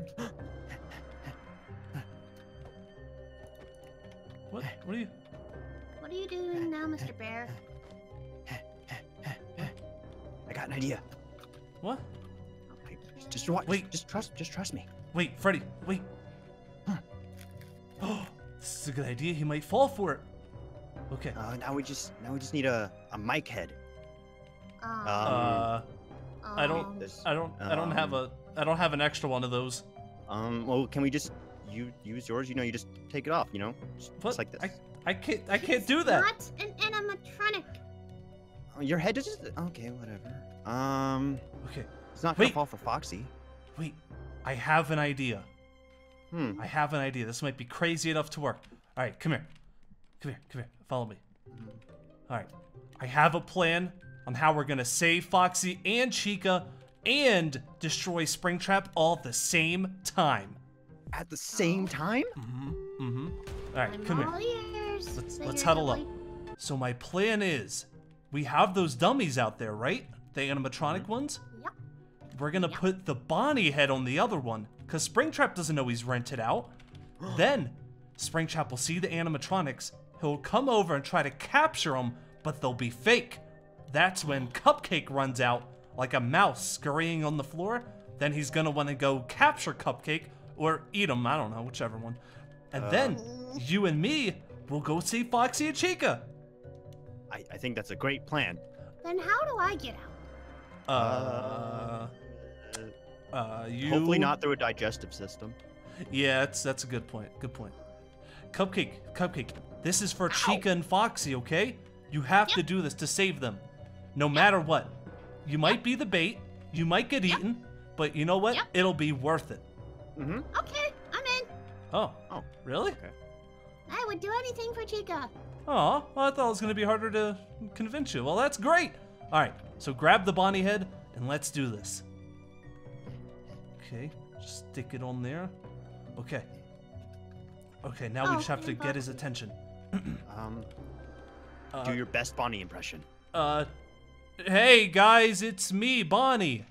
What? What are you? What are you doing now, Mr. Bear? I got an idea. What? Hey, Just watch. Wait. Just trust. Just trust me. Wait, Freddy, wait. Oh, this is a good idea. He might fall for it. Okay. Uh, now we just now we just need a a mic head. Um, Uh, I don't. um, I don't. I don't have a. I don't have an extra one of those. Um. Well, can we just you use yours? You know, you just take it off. You know, just, just like this. I, I can't. I can't it's do that. Not an animatronic. Oh, your head is just okay. Whatever. Um. Okay. It's not gonna Wait. fall for Foxy. Wait. I have an idea. Hmm. I have an idea. This might be crazy enough to work. All right, come here. Come here. Come here. Follow me. All right. I have a plan on how we're gonna save Foxy and Chica and destroy Springtrap all at the same time. At the same time? Mm-hmm. Mm-hmm. All right, I'm come here. ears. Let's- let's your huddle up. So my plan is, we have those dummies out there, right? The animatronic ones. Yep. We're gonna Yep. put the Bonnie head on the other one, cause Springtrap doesn't know he's rented out. then, Springtrap will see the animatronics. He'll come over and try to capture them, but they'll be fake. That's when Cupcake runs out like a mouse scurrying on the floor. Then he's gonna want to go capture Cupcake or eat him. I don't know, whichever one. And then you and me will go see Foxy and Chica. I, I think that's a great plan. Then how do I get out? Uh, uh, you. Hopefully not through a digestive system. Yeah, that's that's a good point. Good point. Cupcake, Cupcake. This is for Chica and Foxy, okay? You have to do this to save them, no matter what. You might be the bait, you might get eaten, but you know what? Yep. It'll be worth it. Mm-hmm. Okay, I'm in. Oh, Oh, really? okay. I would do anything for Chica. Oh, well, I thought it was gonna be harder to convince you. Well, that's great. All right, so grab the Bonnie head and let's do this. Okay, just stick it on there. Okay. Okay, now we Oh, just have to thank get his attention. Um, Uh, do your best Bonnie impression. Uh, hey guys, it's me, Bonnie.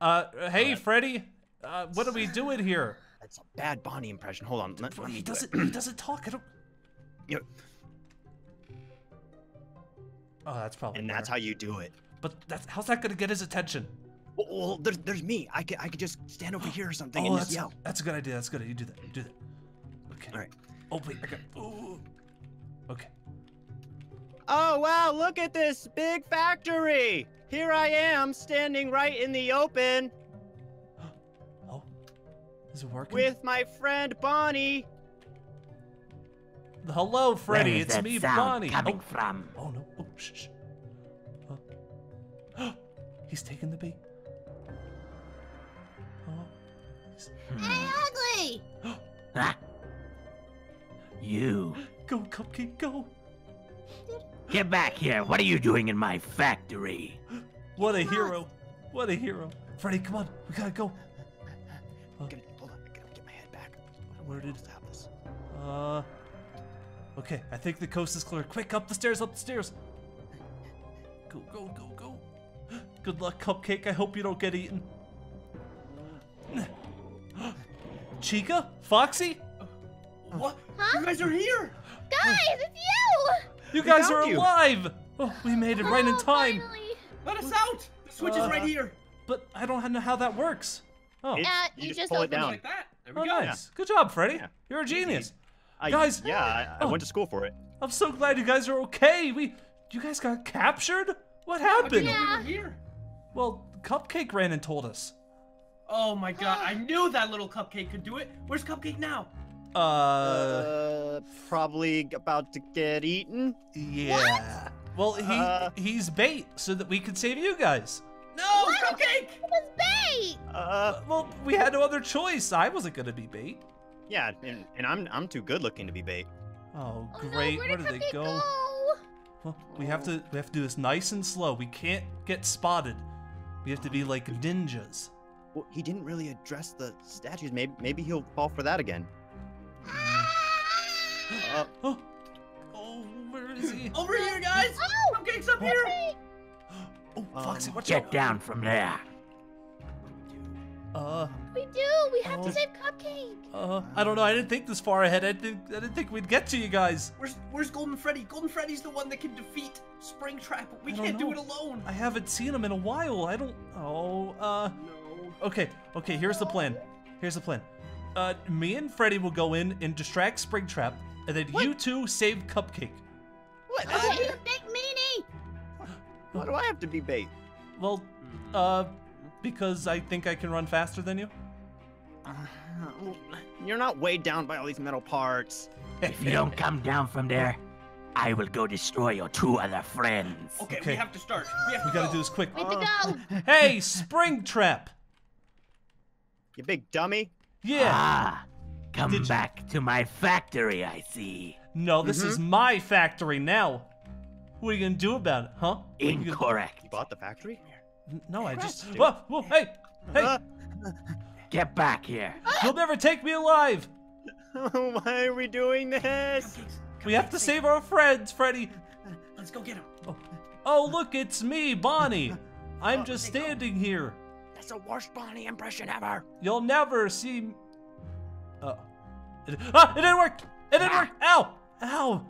Uh, hey Freddy. Uh, what are we doing here? That's a bad Bonnie impression. Hold on. Let, let He doesn't. He doesn't talk. I don't. You know, Oh, that's probably. and that's how you do it. But that's how's that gonna get his attention? Well, well there's, there's me. I could, I could just stand over here or something Oh, and that's just yell. that's a good idea. That's good. You do that. You do that. Okay. All right. Oh wait, I got. Ooh. Okay. Oh wow! Look at this big factory. Here I am, standing right in the open Oh, is it working? with my friend Bonnie. Hello, Freddy. Where is It's that me, sound Bonnie. coming Oh, from? oh no. Oh shh. shh. Oh. He's taking the bait. He's- Hey, ugly! Huh? You. Go, Cupcake, go. Get back here. What are you doing in my factory? What a hero. What a hero. Freddy, come on. We gotta go. Get- hold on, I gotta get my head back. Where did- Almost have this. Uh. Okay, I think the coast is clear. Quick, up the stairs, up the stairs. Go, go, go, go. Good luck, Cupcake. I hope you don't get eaten. Chica? Foxy? What? Huh? You guys are here! Guys, it's you! You guys are you. alive! Oh, we made it right in Oh, time. finally. Let us out! The switch is right Uh, here. But I don't know how that works. Oh, It- Uh, you you just just pull it down. Like that. There we oh go. nice. Good job, Freddy. Yeah. You're a genius. I, Guys- Yeah, I, I Oh. went to school for it. I'm so glad you guys are okay. We, you guys got captured? What happened? Yeah. we were here? Well, Cupcake ran and told us. Oh my god, I knew that little cupcake could do it. Where's Cupcake now? Uh, Uh, probably about to get eaten. yeah. What? Well, he Uh. he's bait so that we could save you guys. No, Cupcake! It was bait! Uh, Well, we had no other choice. I wasn't gonna be bait. yeah, and, and I'm I'm too good looking to be bait. Oh, Oh great. no, where Where did did they Cupcake go? go? Well, we have to we have to do this nice and slow. We can't get spotted. We have to be like ninjas. Well, he didn't really address the statues. Maybe maybe he'll fall for that again. Uh, Oh, oh, where is he? Over here, guys! Oh! Cupcake's up here! Oh, Foxy, Um, watch Get out. down from there. Uh, We do! We have Oh. to save Cupcake! uh, I don't know. I didn't think this far ahead. I didn't. I didn't think we'd get to you guys. Where's Where's Golden Freddy? Golden Freddy's the one that can defeat Springtrap. We I don't can't do it alone. I haven't seen him in a while. I don't. Oh, uh. No. Okay, okay. Here's the plan. Here's the plan. Uh, me and Freddy will go in and distract Springtrap, and then you two save Cupcake. what? Okay, you big meanie! Why do I have to be bait? Well, uh, because I think I can run faster than you. Uh, you're not weighed down by all these metal parts. If you don't come down from there, I will go destroy your two other friends. Okay, Okay. we have to start. We have We to gotta go. do this quick. We have to go! Hey, Springtrap! You big dummy. Yeah. Ah, come Did you- back to my factory, I see. No, this is my factory now. What are you gonna do about it, huh? What are you gonna- Incorrect. You bought the factory? No, I just. Dude. Whoa, whoa, hey, hey! Uh, Get back here. You'll never take me alive. why are we doing this? Cupcakes. We have to save- save our friends, Freddy. Let's go get him. Oh, oh look, it's me, Bonnie. I'm Oh, just they go. standing here. That's the worst Bonnie impression ever. You'll never see. m- Uh, it, ah, it didn't work. It didn't work. Ow, ow.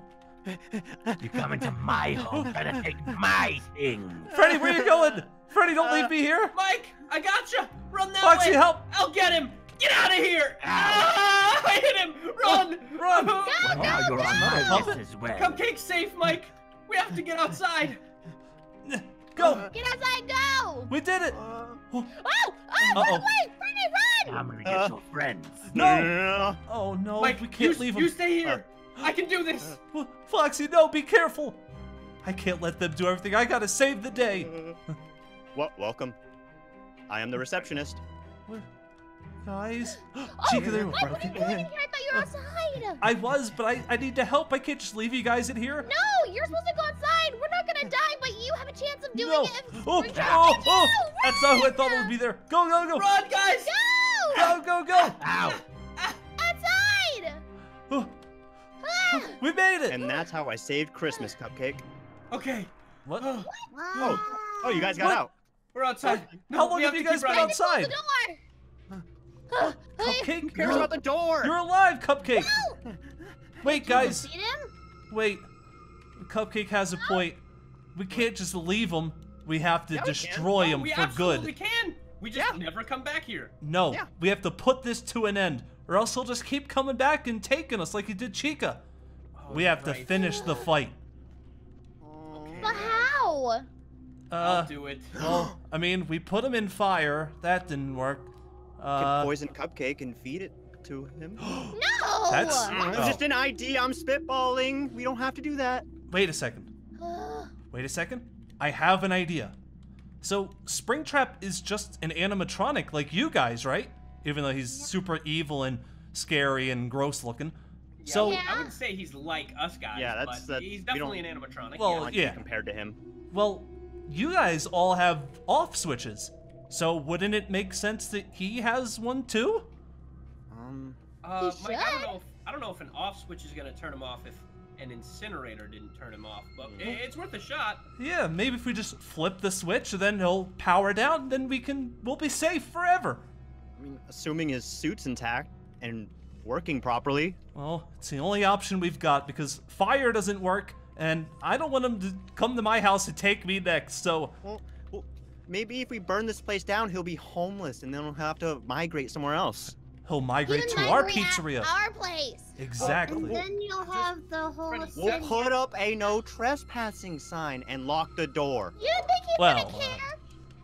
You come into my home, trying to take my things. Freddy, where you going? Freddy, don't leave me here. Mike, I gotcha. Run that Foxy, way. help. I'll get him. Get out of here. Ah, I hit him. Run. Run. Well, now you're on my Puppet? list as well. Cupcake's safe, Mike. We have to get outside. Go. Get outside, go! We did it. Uh, Oh! Oh! Uh-oh. Run away! Freddy, run! I'm gonna get Uh. your friends. No. Oh no, Mike, we can't you, leave them. you stay here. I can do this. F- Foxy, no, be careful. I can't let them do everything. I gotta save the day. Well, welcome. I am the receptionist. Where, Guys, Oh, Chica, they're Mike, what are you broken. doing in here? I thought you were outside. I was, but I, I need to help. I can't just leave you guys in here. No, you're supposed to go outside. We're not gonna die, but you have a chance of doing No. it. if Oh, we're oh, trapped. oh, That's not who I thought would be there. Go, go, go. Run, guys! Go! Go, go, go. Ow! Outside! Oh, Ah! we made it. And that's how I saved Christmas, Cupcake. Okay. What? Oh, Oh, oh, you guys got What? out. we're outside. How long we have to you guys been running. outside? Cupcake, Who cares you're, about the door? you're alive, Cupcake. no! Wait, guys, him? wait. Cupcake has a point. We can't just leave him. We have to Yeah, destroy him we for good. We can. We just never come back here. No, Yeah. we have to put this to an end, or else he'll just keep coming back and taking us like he did Chica. Oh, We have to finish the fight. But how? I'll Uh, do it. well, I mean, we put him in fire. That didn't work. Could Uh, poison Cupcake and feed it to him. No! That's- It Oh. was just an idea. I'm spitballing. We don't have to do that. wait a second. Wait a second. I have an idea. So, Springtrap is just an animatronic like you guys, right? Even though he's super evil and scary and gross looking. Yeah, So, Yeah. I would say he's like us guys. Yeah, that's- but that- he's definitely an animatronic. Well, Not to be yeah. Compared to him. well, you guys all have off switches. So, wouldn't it make sense that he has one too? Um, Uh, He Mike, I don't know. If, I don't know if an off switch is gonna turn him off if an incinerator didn't turn him off, but Mm-hmm. it's worth a shot. Yeah, maybe if we just flip the switch, then he'll power down, then we can we'll be safe forever. I mean, assuming his suit's intact and working properly. Well, it's the only option we've got because fire doesn't work, and I don't want him to come to my house and take me next. So, Well, well, maybe if we burn this place down, he'll be homeless, and then we'll have to migrate somewhere else. he'll migrate you to our migrate at pizzeria. Our place. Exactly. And then you'll have the whole Freddy, We'll city. put up a no trespassing sign and lock the door. You think he's Well, gonna uh, care?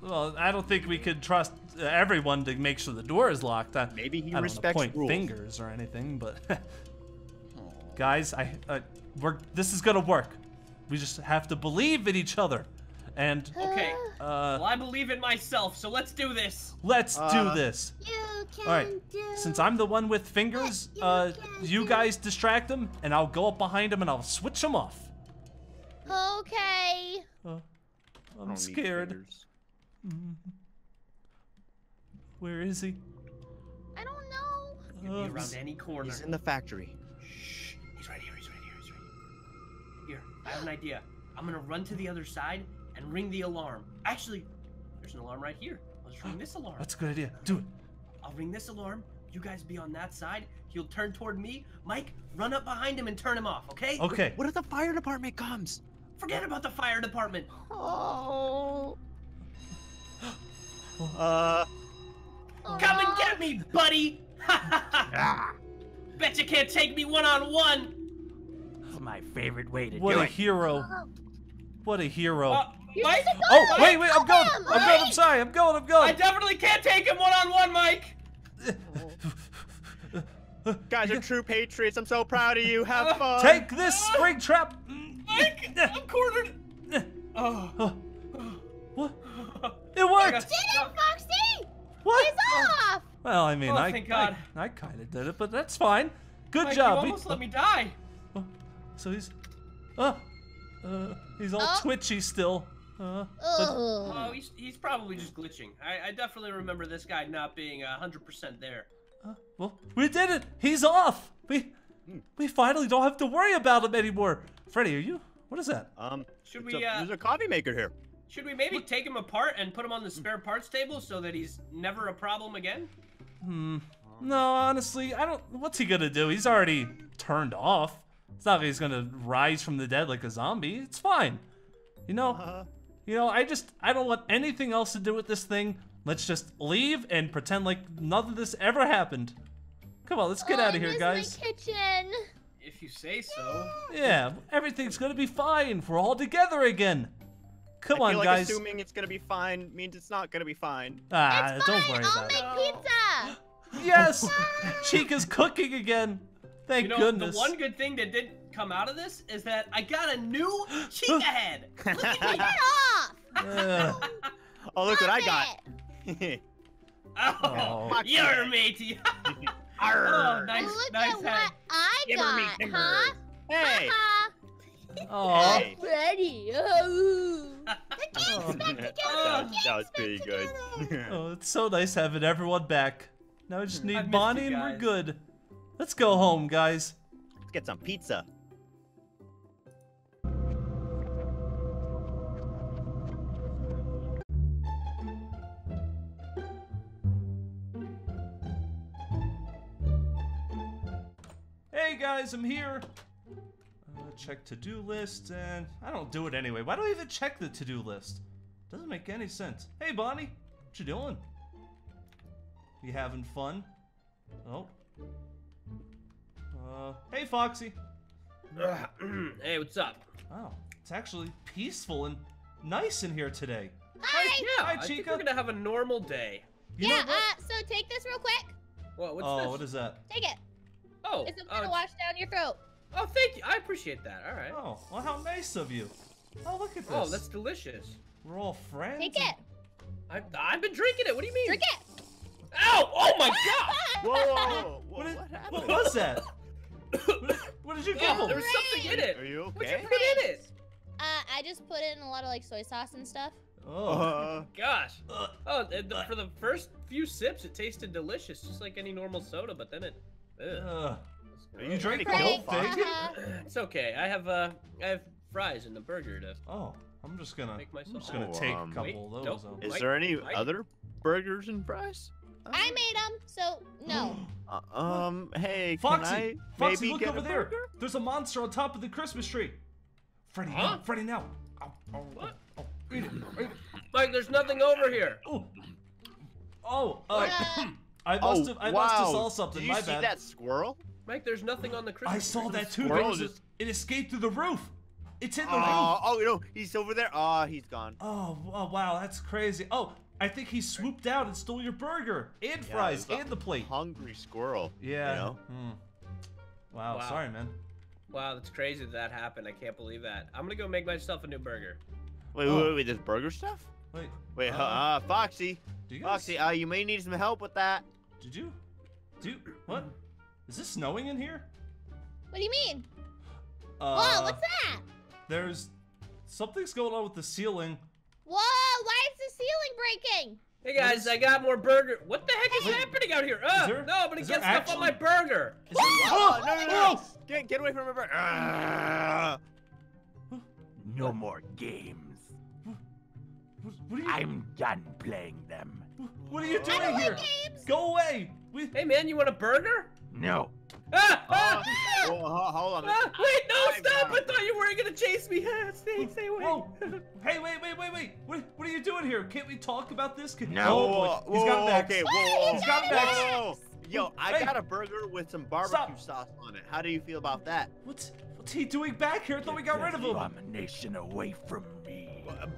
Well, I don't think we could trust uh, everyone to make sure the door is locked. I, Maybe he I don't respects wanna point rules. fingers or anything, but guys, I uh, we're this is gonna work. We just have to believe in each other, and Okay. uh, Well, I believe in myself, so let's do this. let's Uh, do this. You can All right, do. Since I'm the one with fingers, you uh, you guys distract him, and I'll go up behind him and I'll switch him off. Okay. Uh, I I'm don't need scared. Where is he? I don't know. He'll Uh, be around any corner. He's in the factory. Shh. He's right here. He's right here. He's right here. Here, I have an idea. I'm gonna run to the other side and ring the alarm. Actually, there's an alarm right here. I'll just ring this alarm. That's a good idea. Do it. I'll ring this alarm. You guys be on that side. He'll turn toward me. Mike, run up behind him and turn him off, okay? Okay. What if the fire department comes? Forget about the fire department. Oh. Uh, Come and get me, buddy! Bet you can't take me one on one. That's my favorite way to What do a it. hero. What a hero. Uh, You're Mike, oh, go wait, wait, I'm help going. him, I'm going. I'm sorry. I'm going. I'm going. I definitely can't take him one on one, Mike. guys are true patriots. I'm so proud of you. Have fun. Take this Springtrap. Mike, I'm cornered. Oh. What? It worked. Did it, Foxy? What? He's off. Well, I mean, Oh, I, thank I, I kind of did it, but that's fine. Good Mike, job. You We- almost let me die. oh, so he's, oh, uh, he's all Oh. twitchy still. Uh, but, Oh, Ugh. he's, he's probably just glitching. I, I definitely remember this guy not being a 100% there. uh, well, we did it. He's off. We, we finally don't have to worry about him anymore. Freddy, are you? What is that? Um, Should we, a- uh, there's a coffee maker here. Should we maybe take him apart and put him on the spare parts table so that he's never a problem again? Hmm. No, honestly, I don't. What's he gonna do? He's already turned off. It's not like he's gonna rise from the dead like a zombie. It's fine. You know. Uh, You know, I just I don't want anything else to do with this thing. Let's just leave and pretend like none of this ever happened. Come on, let's get Oh, out of here, miss guys. My kitchen. If you say so. Yeah, everything's gonna be fine. We're all together again. Come I on, feel like guys. assuming it's gonna be fine means it's not gonna be fine. Ah, it's don't fine. worry I'll about make it. pizza. Yes, Chica's cooking again. Thank You know, goodness. the one good thing that did come out of this is that I got a new Chica head. Look at me. Get off. Oh, look what I Stop got. Oh, Oh. you're matey. oh, nice, Look nice at head. what I Gibber me got, timber. huh? Hey. Haha. Oh. Hey. Freddy. Oh. Oh. that, Oh, that was pretty good. Oh, it's so nice having everyone back. Now we just need Bonnie and we're good. Let's go home, guys. Let's get some pizza. Hey guys, I'm here. Uh, check to-do list, and I don't do it anyway. Why do I even check the to-do list? Doesn't make any sense. Hey Bonnie, what you doing? You having fun? Oh. Uh, hey Foxy. hey, what's up? Wow, it's actually peaceful and nice in here today. Hi. Yeah, Hi, I think Chica. we're gonna have a normal day. You yeah, uh, so take this real quick. What? What's oh, this? what is that? Take it. Oh, It's oh, gonna wash down your throat. oh, thank you. I appreciate that. All right. Oh, well, how nice of you. Oh, look at this. Oh, that's delicious. We're all friends. Take it. I, I've been drinking it. What do you mean? Drink it. Ow! Oh my god! Whoa, whoa, whoa, What, what, did- happened? what was that? what, what did you Oh, give there was something in it. Are you okay? What'd okay? you put in it? Uh, I just put in a lot of like soy sauce and stuff. Oh. Uh, Gosh. Ugh. Oh, and the, for the first few sips, it tasted delicious, just like any normal soda. But then it, ugh, Ugh. it's You gross. drank Frank, milk, Frank. Uh-huh. It's okay. I have uh, I have fries and a burger to. Oh, I'm just gonna, Make I'm just gonna Oh, take um, a couple wait, of those. nope. is Mike, there any Mike? other burgers and fries? I made them, so no. Uh, um, hey, Foxy, can I Foxy, maybe look get over a there. burger? There's a monster on top of the Christmas tree. Freddy, Huh? now, Freddy, now. Oh, ow, What? ow, eat it, eat it. Mike, there's nothing over here. Oh, oh, uh, Uh, I Oh, must have, I must have saw something. Did you My see bad. that squirrel? Mike, there's nothing on the Christmas. I saw that too. squirrel There was a- just- it escaped through the roof. It's in the Oh, roof. oh no, he's over there. Oh, he's gone. Oh, oh, wow, that's crazy. Oh, I think he swooped down and stole your burger and Yeah, fries it was a and the plate. Hungry squirrel. Yeah. You know? Hmm. Wow, Wow. sorry, man. Wow, that's crazy that that happened. I can't believe that. I'm gonna go make myself a new burger. Wait, Oh. wait, wait, this burger stuff? Wait. Wait, uh, uh, uh, Foxy, do you guys, Foxy, uh, you may need some help with that. Did you? Do what? Is this snowing in here? what do you mean? Uh, Whoa, what's that? There's something's going on with the ceiling. Whoa, why is the ceiling breaking? Hey guys, I got more burger. What the heck is Wait, happening out here? Uh, there- no, I'm gonna get stuff on my burger. Is it- Oh, no, no, no, no. Oh! Get, get away from my burger. Ah. No more games. What, what are you? I'm done playing them. What are you I doing don't here? like games. Go away. We. Hey man, you want a burger? No. Ah! ah, Oh, ah, well, hold on. ah, wait, no, I've stop! got I thought you weren't gonna chase me. Stay, stay away. Whoa. Hey, wait, wait, wait, wait. What, what are you doing here? Can't we talk about this? Can, No. Oh, Whoa, boy. He's got whoa, Max. Okay, What? whoa, He's whoa. got Max. Whoa. Yo, I Hey. got a burger with some barbecue Stop. sauce on it. How do you feel about that? What's what's he doing back here? I thought we got rid of him. Abomination away from me. Uh,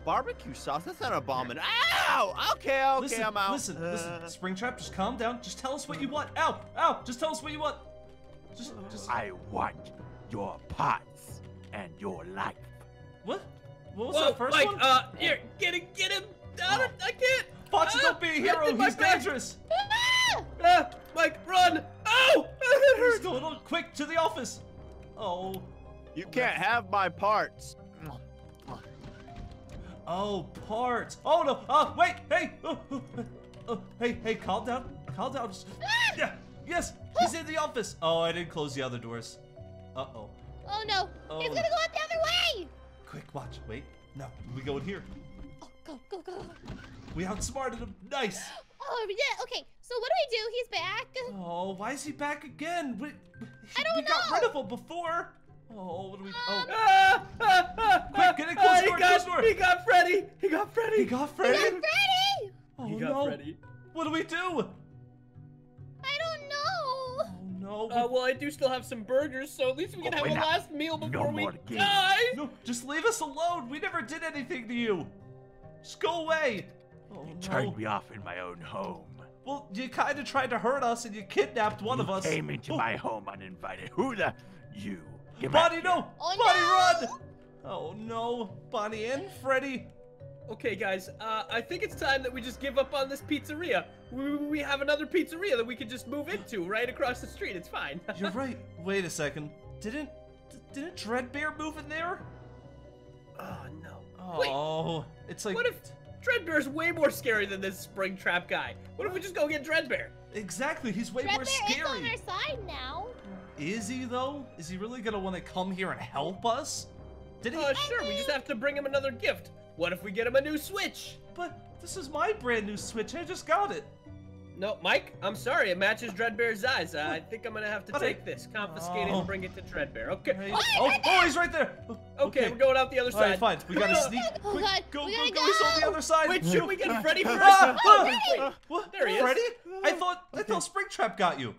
barbecue sauce? That's not abominable. Ow! Okay, okay, listen, I'm out. listen, listen. Uh, Springtrap, just calm down. Just tell us what you want. Ow, ow. Just tell us what you want. Just, just. I want your parts and your life. What? What was Whoa, that first Mike, one? uh, here, get him, get him. Down it, I can't. Foxy, ah, don't be a hero. He's dangerous. Ah! Ah, Mike, run! Oh, that What's hurt. going on? Quick, to the office. Oh. you can't have my parts. Oh, parts. Oh no. Oh, wait. Hey. Oh, oh, oh, hey, hey, calm down. Calm down. Ah! Yeah. Yes. He's in the office. Oh, I didn't close the other doors. Uh oh. Oh no, Oh. he's gonna go out the other way. Quick, watch. Wait. No, we go in here. Oh, go, go, go. We outsmarted him. Nice. Oh, yeah. Okay, so what do we do? He's back. Oh, why is he back again? We, I don't we got know. rid of him before. Oh, what do we? Oh, Ah, ah, ah, Quick, get it, ah, close he door, got, close door. He got Freddy. He got Freddy. he got We Freddy. got Freddy. Oh He got no. Freddy. What do we do? I don't know. Oh no. Uh, well, I do still have some burgers, so at least we can Oh, have a not- last meal before we more games. die. No, just leave us alone. We never did anything to you. Just go away. Oh no. Turned me off in my own home. Well, you kind of tried to hurt us and you kidnapped one you of us. came into Oh, my home uninvited. Who the? You. Get Bonnie, no! Oh, Bonnie, no! run! Oh no, Bonnie and Freddy. Okay, guys, uh, I think it's time that we just give up on this pizzeria. we, we have another pizzeria that we could just move into right across the street. It's fine. You're right. Wait a second. Didn't didn't Dreadbear move in there? oh no. Wait, Oh, it's like what if Dreadbear's way more scary than this Springtrap guy? What if we just go get Dreadbear? exactly. He's way more scary. Dreadbear is on scary. our side now. Is he though? Is he really gonna want to come here and help us? Did he? Uh, sure, we just have to bring him another gift. What if we get him a new Switch? But this is my brand new Switch. I just got it. No, Mike, I'm sorry. It matches Dreadbear's eyes. Uh, I think I'm gonna have to But take I- this, confiscate it, Oh. and bring it to Dreadbear. Okay. Hey- Oh, Oh, oh, he's right there. Okay, we're going out the other side. All right, side. fine. We gotta sneak. Oh, Quick, God, Go, we go, gotta go. He's on the other side. Wait, should we get Freddy first? Ah, ah, Wait, what? There he is. Freddy? I thought I thought Springtrap got you.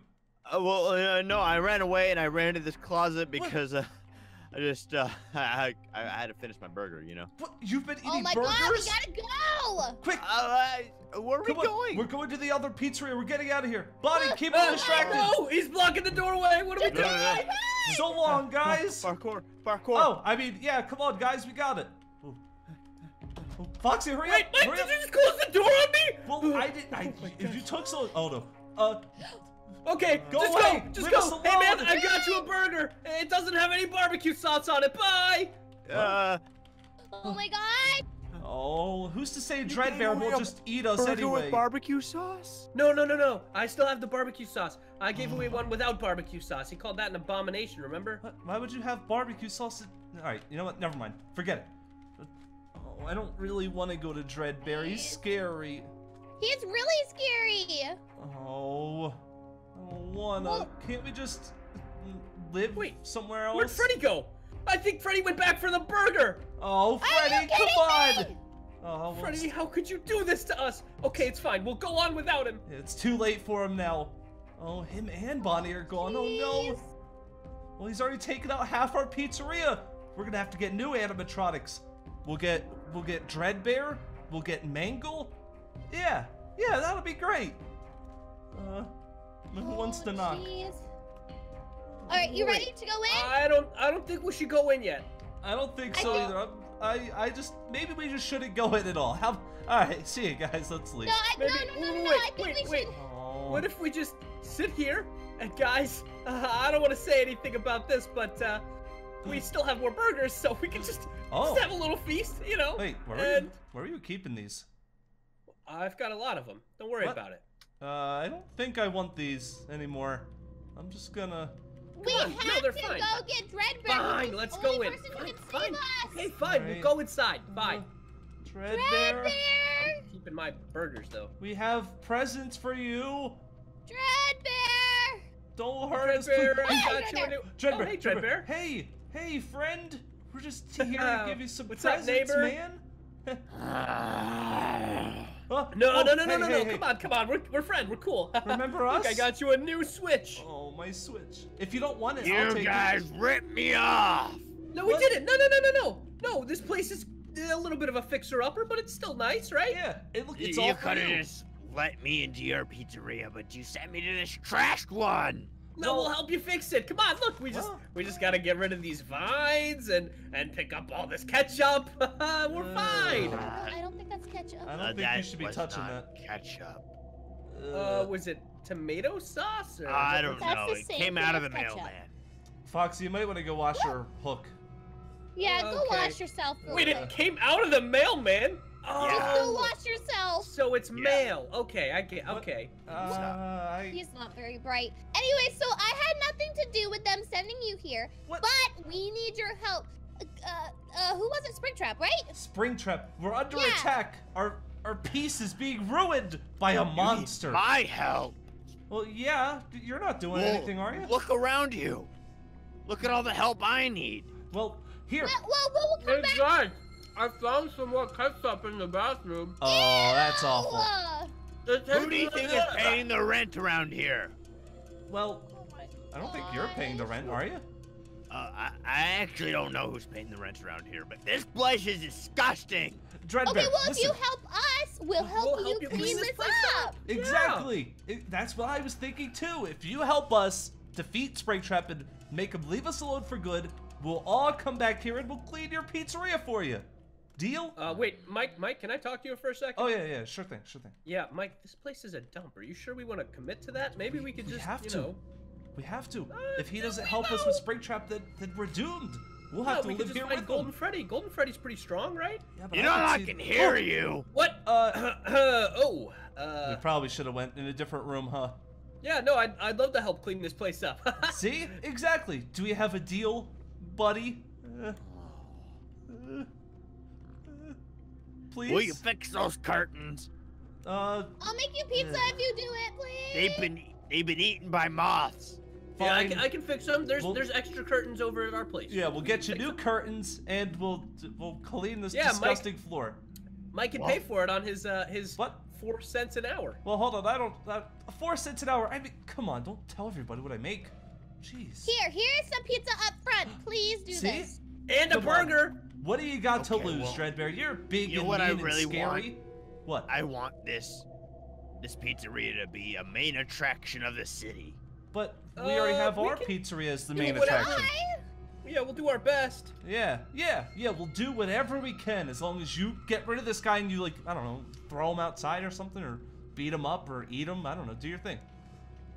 Uh, well, uh, no, I ran away and I ran into this closet because uh, I just uh, I, I I had to finish my burger, you know. What? You've been eating burgers. Oh my burgers? god, we gotta go! Quick, Uh, I- where are we on. going? We're going to the other pizzeria. We're getting out of here. Bonnie, keep Oh, him distracted. No, he's blocking the doorway. What are we doing? no, no. So long, guys. Parkour, parkour. Oh, I mean, yeah, come on, guys, we got it. Oh. Oh, Foxy, hurry Wait, up! Mike, hurry did up. you just close the door on me? Well, I didn't. I, Oh if you took so, oh no. Uh, Okay, Go just away. go. Just Leave us go. Hey man. I got you a burger. It doesn't have any barbecue sauce on it. Bye. Uh, Oh my god! oh, who's to say gave Dreadbear will a just eat us anyway? burger anyway? with barbecue sauce. No, no, no, no. I still have the barbecue sauce. I gave away one without barbecue sauce. He called that an abomination. Remember? What? Why would you have barbecue sauce? All right, you know what? Never mind. Forget it. Oh, I don't really want to go to Dreadbear. He's scary. He's really scary! Oh, I don't wanna. Well- Can't we just live Wait, somewhere else? Where'd Freddy go? I think Freddy went back for the burger. Oh, Are Freddy, you come kidding on! me? Oh, well, Freddy, how could you do this to us? Okay, it's fine. We'll go on without him. it's too late for him now. Oh, him and Bonnie are gone. Oh no. Well, he's already taken out half our pizzeria. We're gonna have to get new animatronics. We'll get we'll get Dreadbear. We'll get Mangle. Yeah, yeah, that'll be great. Uh, who wants to Oh, knock? jeez. Alright, you Wait, ready to go in? I don't. I don't think we should go in yet. I don't think I so think- either. I'm, I I just maybe we just shouldn't go in at all. How? All right, see you guys. Let's leave. no, I, no, Maybe- no, no, no, wait, I think wait, we wait. should. Oh. What if we just sit here and guys? Uh, I don't want to say anything about this, but uh, we still have more burgers, so we can just, Oh. just have a little feast, you know. Wait, where are you? Where are you keeping these? I've got a lot of them. Don't worry What? about it. Uh, I don't think I want these anymore. I'm just gonna. We on, have they're to fine. go get Dreadbear. Fine, let's go in. Fine, can fine. us. Okay, fine. Alright. We'll go inside. Fine. Dreadbear. Dreadbear! Keeping my burgers though. We have presents for you. Dreadbear! Don't hurt us, please. Dreadbear, I Hey, got you a. Dreadbear, Oh, hey, Dreadbear. Dreadbear. Hey, hey, friend. We're just here to give you some What's up, presents, neighbor? man. Oh, No, oh, no, no, no, hey, no, hey, no. hey. Come on, come on. We're, we're friends. We're cool. Remember Look, I got you a new Switch. Oh, my Switch. If you don't want it, I'll You take guys it. ripped me off. No, we What? didn't. No, no, no, no, no. No, this place is a little bit of a fixer-upper, but it's still nice, right? Yeah, it, look, it's you all for could you. have just let me into your pizzeria, but you sent me to this trashed one. No, Well- we'll help you fix it. Come on, look, we just Well- we just gotta get rid of these vines and and pick up all this ketchup. We're Uh, fine. I don't think that's ketchup. I don't Uh, think you should be touching not that. Ketchup. Uh, was it tomato sauce? Or I don't That's know. the It same came thing out of the ketchup. mailman. Foxy, you might want to go wash your hook. Yeah, go wash yourself. Wait, Lulu. it came out of the mailman. Oh, Just go wash yourself. so it's Yeah. mail. Okay, I get. Okay. Uh, He's not very bright. Anyway, so I had nothing to do with them sending you here, What? but we need your help. Uh, uh, who was it? Springtrap, right? Springtrap, we're under Yeah. attack. Our our peace is being ruined by a You need monster. My help. Well, yeah, you're not doing Well, anything, are you? Look around you. Look at all the help I need. Well, here. Well, well, we'll come back. guys, I found some more ketchup in the bathroom. Oh, that's awful. Who do you think is paying the rent around here? Well, I don't think you're paying the rent, are you? Uh, I, I actually don't know who's paying the rent around here, but this place is disgusting. Dreadbear, okay, well, if you help us, we'll help We'll you help you clean clean this this place up. Exactly. It- that's what I was thinking too. If you help us defeat Springtrap and make him leave us alone for good, we'll all come back here and we'll clean your pizzeria for you. Deal? Uh, wait, Mike, Mike, can I talk to you for a second? Oh yeah, yeah, sure thing, sure thing. Yeah, Mike, this place is a dump. Are you sure we want to commit to that? Maybe we could We just, have you to. know. We have to. Uh, if he doesn't we help us with don't. Springtrap, then then we're doomed. We'll no, have to we could live just here find with Golden them. Freddy. Golden Freddy's pretty strong, right? Yeah, but You know can I see- can hear Oh, you. What? Uh, oh, we uh, probably should have went in a different room, huh? yeah, no, I'd, I'd love to help clean this place up. See? Exactly. Do we have a deal, buddy? Uh, uh, please? Will you fix those curtains? Uh, I'll make you pizza Yeah. if you do it, please. They've been they've been eaten by moths. yeah, I can, I can fix them. There's Well- there's extra curtains over at our place. Yeah, we'll get you new them. curtains and we'll we'll clean this Yeah, Mike- disgusting floor. Mike can Well- pay for it on his uh his What? four cents an hour. Well, hold on. I don't. Uh, four cents an hour. I mean, come on. Don't tell everybody what I make. Jeez. Here, here's some pizza up front. Please do See? this. And a Come on. Burger. What do you got to lose, well, Dreadbear? You're big you know and what I mean really and scary. What? I want this this pizzeria to be a main attraction of the city. But we already Uh, have we our pizzeria as the main attraction. Hi. Yeah, we'll do our best. Yeah, yeah, yeah. We'll do whatever we can as long as you get rid of this guy and you like, I don't know, throw him outside or something, or beat him up or eat him. I don't know. Do your thing.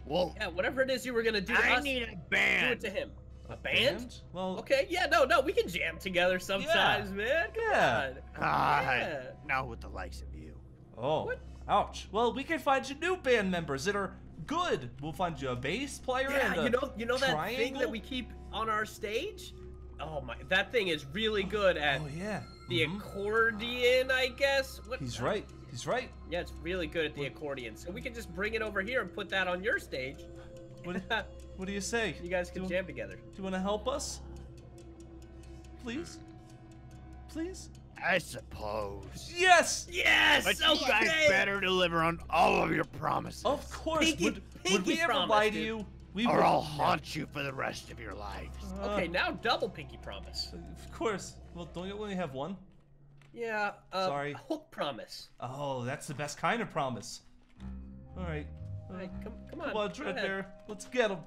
Well, Yeah, whatever it is you were gonna do to I us, need a band. do it to him. A band? Well, Okay, yeah, no, no, we can jam together sometimes, man. Come Yeah. on. Ah, Yeah. not with the likes of you. Oh, What? ouch. Well, we can find you new band members that are good. We'll find you a bass player and Yeah, a you know, you know that thing that we keep on our stage? Oh my, that thing is really good at Oh yeah. the Mhm. accordion, I guess. What? He's right. He's right. Yeah, it's really good at the accordion. So we can just bring it over here and put that on your stage. What, what do you say? you guys can do, jam together. Do you want to help us? Please? Please? I suppose. Yes! Yes. But you guys better deliver on all of your promises. Of course. Pinky- would, would we pinky ever promise, lie to dude. you? We or would I'll haunt you for the rest of your lives. Uh, Okay, now double pinky promise. Of course. Well, don't you only have one? Yeah. Uh, Sorry. Hook promise. Oh, that's the best kind of promise. All right. All right, come, come on. Come on, go ahead. Dreadbear. Let's get him.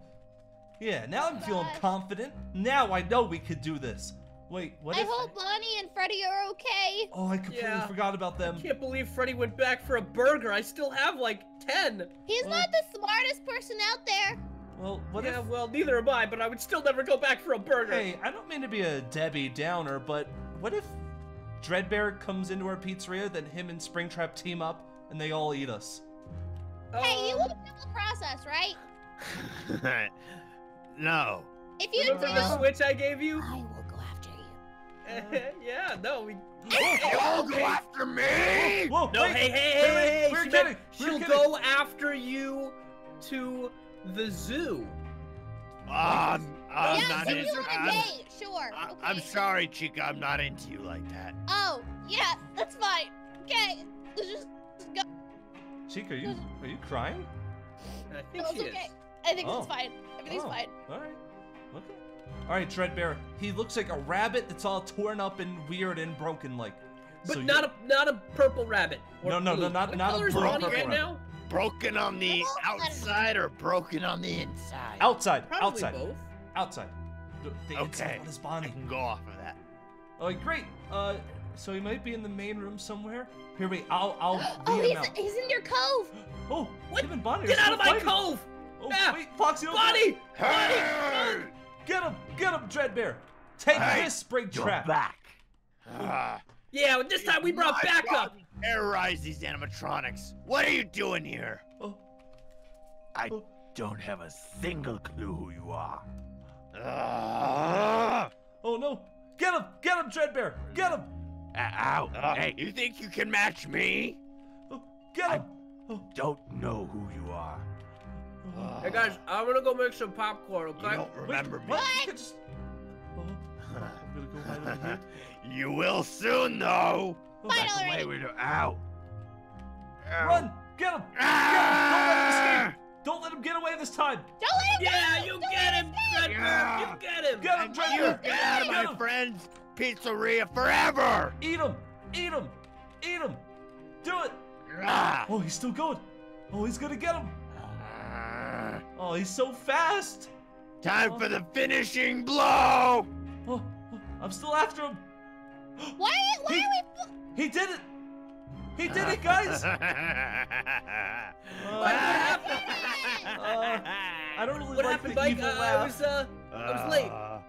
Yeah, now I'm feeling Gosh. confident. Now I know we could do this. Wait, what I if... hope Bonnie and Freddy are okay. Oh, I completely Yeah. forgot about them. I can't believe Freddy went back for a burger. I still have like ten. He's Well- not the smartest person out there. Well, what yeah, if... well, neither am I, but I would still never go back for a burger. Hey, I don't mean to be a Debbie Downer, but what if Dreadbear comes into our pizzeria, then him and Springtrap team up, and they all eat us? Hey, you Um, won't know the process, right? no. If you Remember the do, switch I gave you? I will go after you. yeah, no, we. You all go after me! Whoa, No, wait, hey, hey, wait, hey, hey, we're she kidding, meant we're She'll kidding. go after you to the zoo. Um, I'm yeah, not see in, you on a I'm, date, sure. I- okay. I'm sorry, Chica. I'm not into you like that. Oh, yeah, that's fine. Okay, let's just go. Chica, are you are you crying? I think No, she okay. is. I think Oh. it's fine. Everything's Oh, fine. All right. Okay. All right, Dreadbear. He looks like a rabbit that's all torn up and weird and broken, like. But so not a not a purple rabbit. No, no, no, not- what not a color is blue Bonnie purple right rabbit. now? Broken on the Well, let him- outside or broken on the inside? outside, Probably outside, both. outside. The, the inside Okay. one is I Bonnie. can go off of that. Oh, great. Uh, so he might be in the main room somewhere. Here, wait. I'll I'll Oh, lead him he's, out. he's in your cove. Oh, What? him and Bonnie. Get out of my fighting. cove! Oh, Ah, wait, Foxy, don't Bonnie! Bonnie! Hey! Get him! Get him, Dreadbear! Take Hey, this, Spring You're Trap! back. Ah, Yeah, this time we brought my backup. job to Terrorize these animatronics. What are you doing here? Oh, I don't have a single clue who you are. Ah, oh no! Get him! Get him, Dreadbear! Get him! Uh, ow! ah, hey, you think you can match me? Oh, get him! I don't know who you are. Ah, Hey guys, I'm gonna go make some popcorn, you don't remember me. What? You just... Oh, I'm gonna go hide over here. you will soon, though. Oh, Fine Back away already. with your ow. Ow. Run! Get him! Ah! Don't let him get away this time! Don't let him Yeah, go. you Don't get him, escape. Dreadbear! Yeah. You get him! Get him, And you get out of my him. friend's pizzeria forever! Eat him! Eat him! Eat him! Do it! Ah. Oh, he's still going! Oh, he's gonna get him! Oh, he's so fast! Time for the finishing blow! Oh, oh, I'm still after him! Why? Why He- are we? fl- He did it! He did it, guys! What Uh, happened? uh, I don't really What like happened, the Mike? evil Uh, I was uh, I was late. Uh,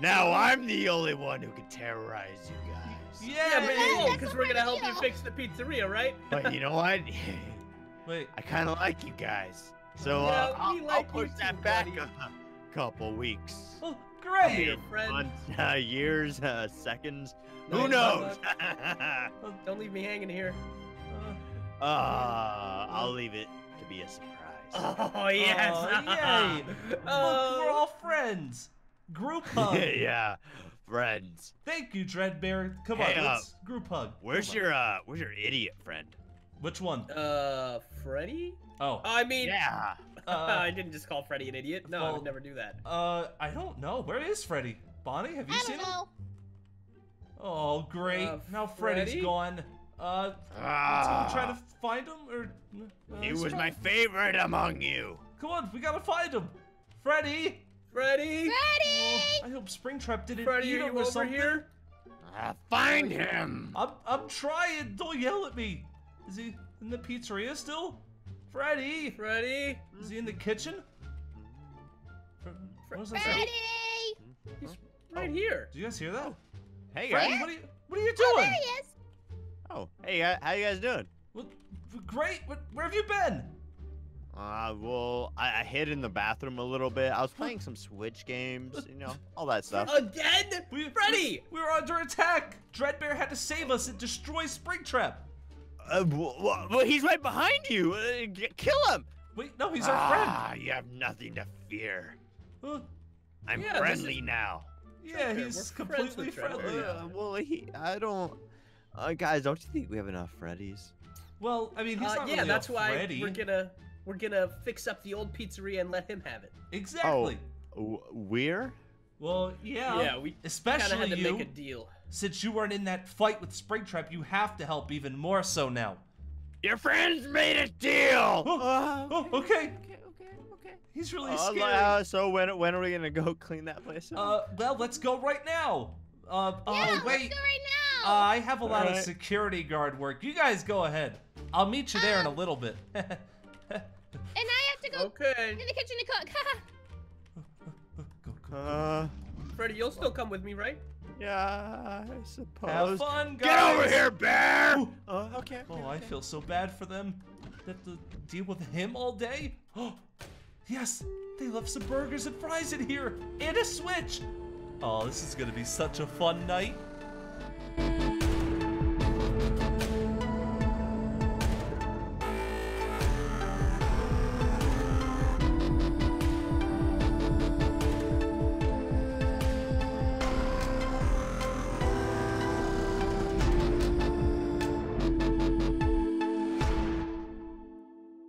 now I'm the only one who can terrorize you guys. yeah, Yeah, but you That's won't, because we're gonna help you fix the pizzeria, right? But you know what? Wait, I kind of like you guys. So uh, I'll, I'll like you push that too, back buddy. a couple weeks. oh, I'll great! Months, uh, years, uh, seconds. No, Who no, knows? Don't leave me hanging here. Uh, I'll leave it to be a surprise. Oh yes! Aw, yay. Look, Oh. we're all friends. Group hug. yeah, friends. Thank you, Dreadbear. Come Hey, on, uh, let's group hug. Where's Come on. your uh, where's your idiot friend? Which one? Uh, Freddy? Oh, I mean, Yeah. uh, I didn't just call Freddy an idiot. No, I would never do that. uh, I don't know. Where is Freddy? Bonnie, have you I seen don't him? know. Oh, great. Uh, now Freddy's Freddy? gone. Uh, let's go Ah, try to find him, or... uh, he was my favorite among you. Come on, we gotta find him. Freddy! Freddy? Oh, Freddy! I hope Springtrap didn't Freddy, eat are him you or over something. here? Uh, find him. I'm, I'm trying. Don't yell at me. Is he in the pizzeria still? Freddy! Freddy? Is he in the kitchen? Fre- What was that? Freddy! He's right here. Did you guys hear that? Hey Freddy, guys. what are you, what are you Oh, doing? there he is. Oh, hey, how you guys doing? Well, great. Where have you been? Uh, well, I, I hid in the bathroom a little bit. I was playing some Switch games, you know, all that stuff. Again? We, Freddy! We, we were under attack. Dreadbear had to save us and destroy Springtrap. Uh, w- w- well, he's right behind you. Uh, g- kill him. Wait, no, he's our friend. ah, you have nothing to fear. Uh, I'm Yeah, friendly is- now. yeah, Dreadbear, he's completely with Dreadbear. friendly. Uh, well, he, I don't. Uh, guys, don't you think we have enough Freddies? Well, I mean, he's Uh, not yeah, really that's a why Freddy. we're gonna we're gonna fix up the old pizzeria and let him have it. Exactly. W- we're? Well, yeah. yeah, we kind of Especially had to you. make a deal. Since you weren't in that fight with Springtrap, you have to help even more so now. Your friends made a deal. Oh, oh, okay. okay, okay, okay. He's really Uh, scary. uh, so when when are we gonna go clean that place up? Uh, well, let's go right now. Uh, oh, Yeah, let's wait. go right Uh, now. I have a lot of security guard work. You guys go ahead. I'll meet you there in a little bit. and I have to go Okay, in the kitchen to cook. go, go. Uh, Freddy, you'll still come with me, right? Yeah, I suppose. Have fun, guys. Get over here, bear! Ooh. Uh, okay. Oh, I feel so bad for them. They have to deal with him all day. Oh, yes, they left some burgers and fries in here, and a switch. Oh, this is gonna be such a fun night.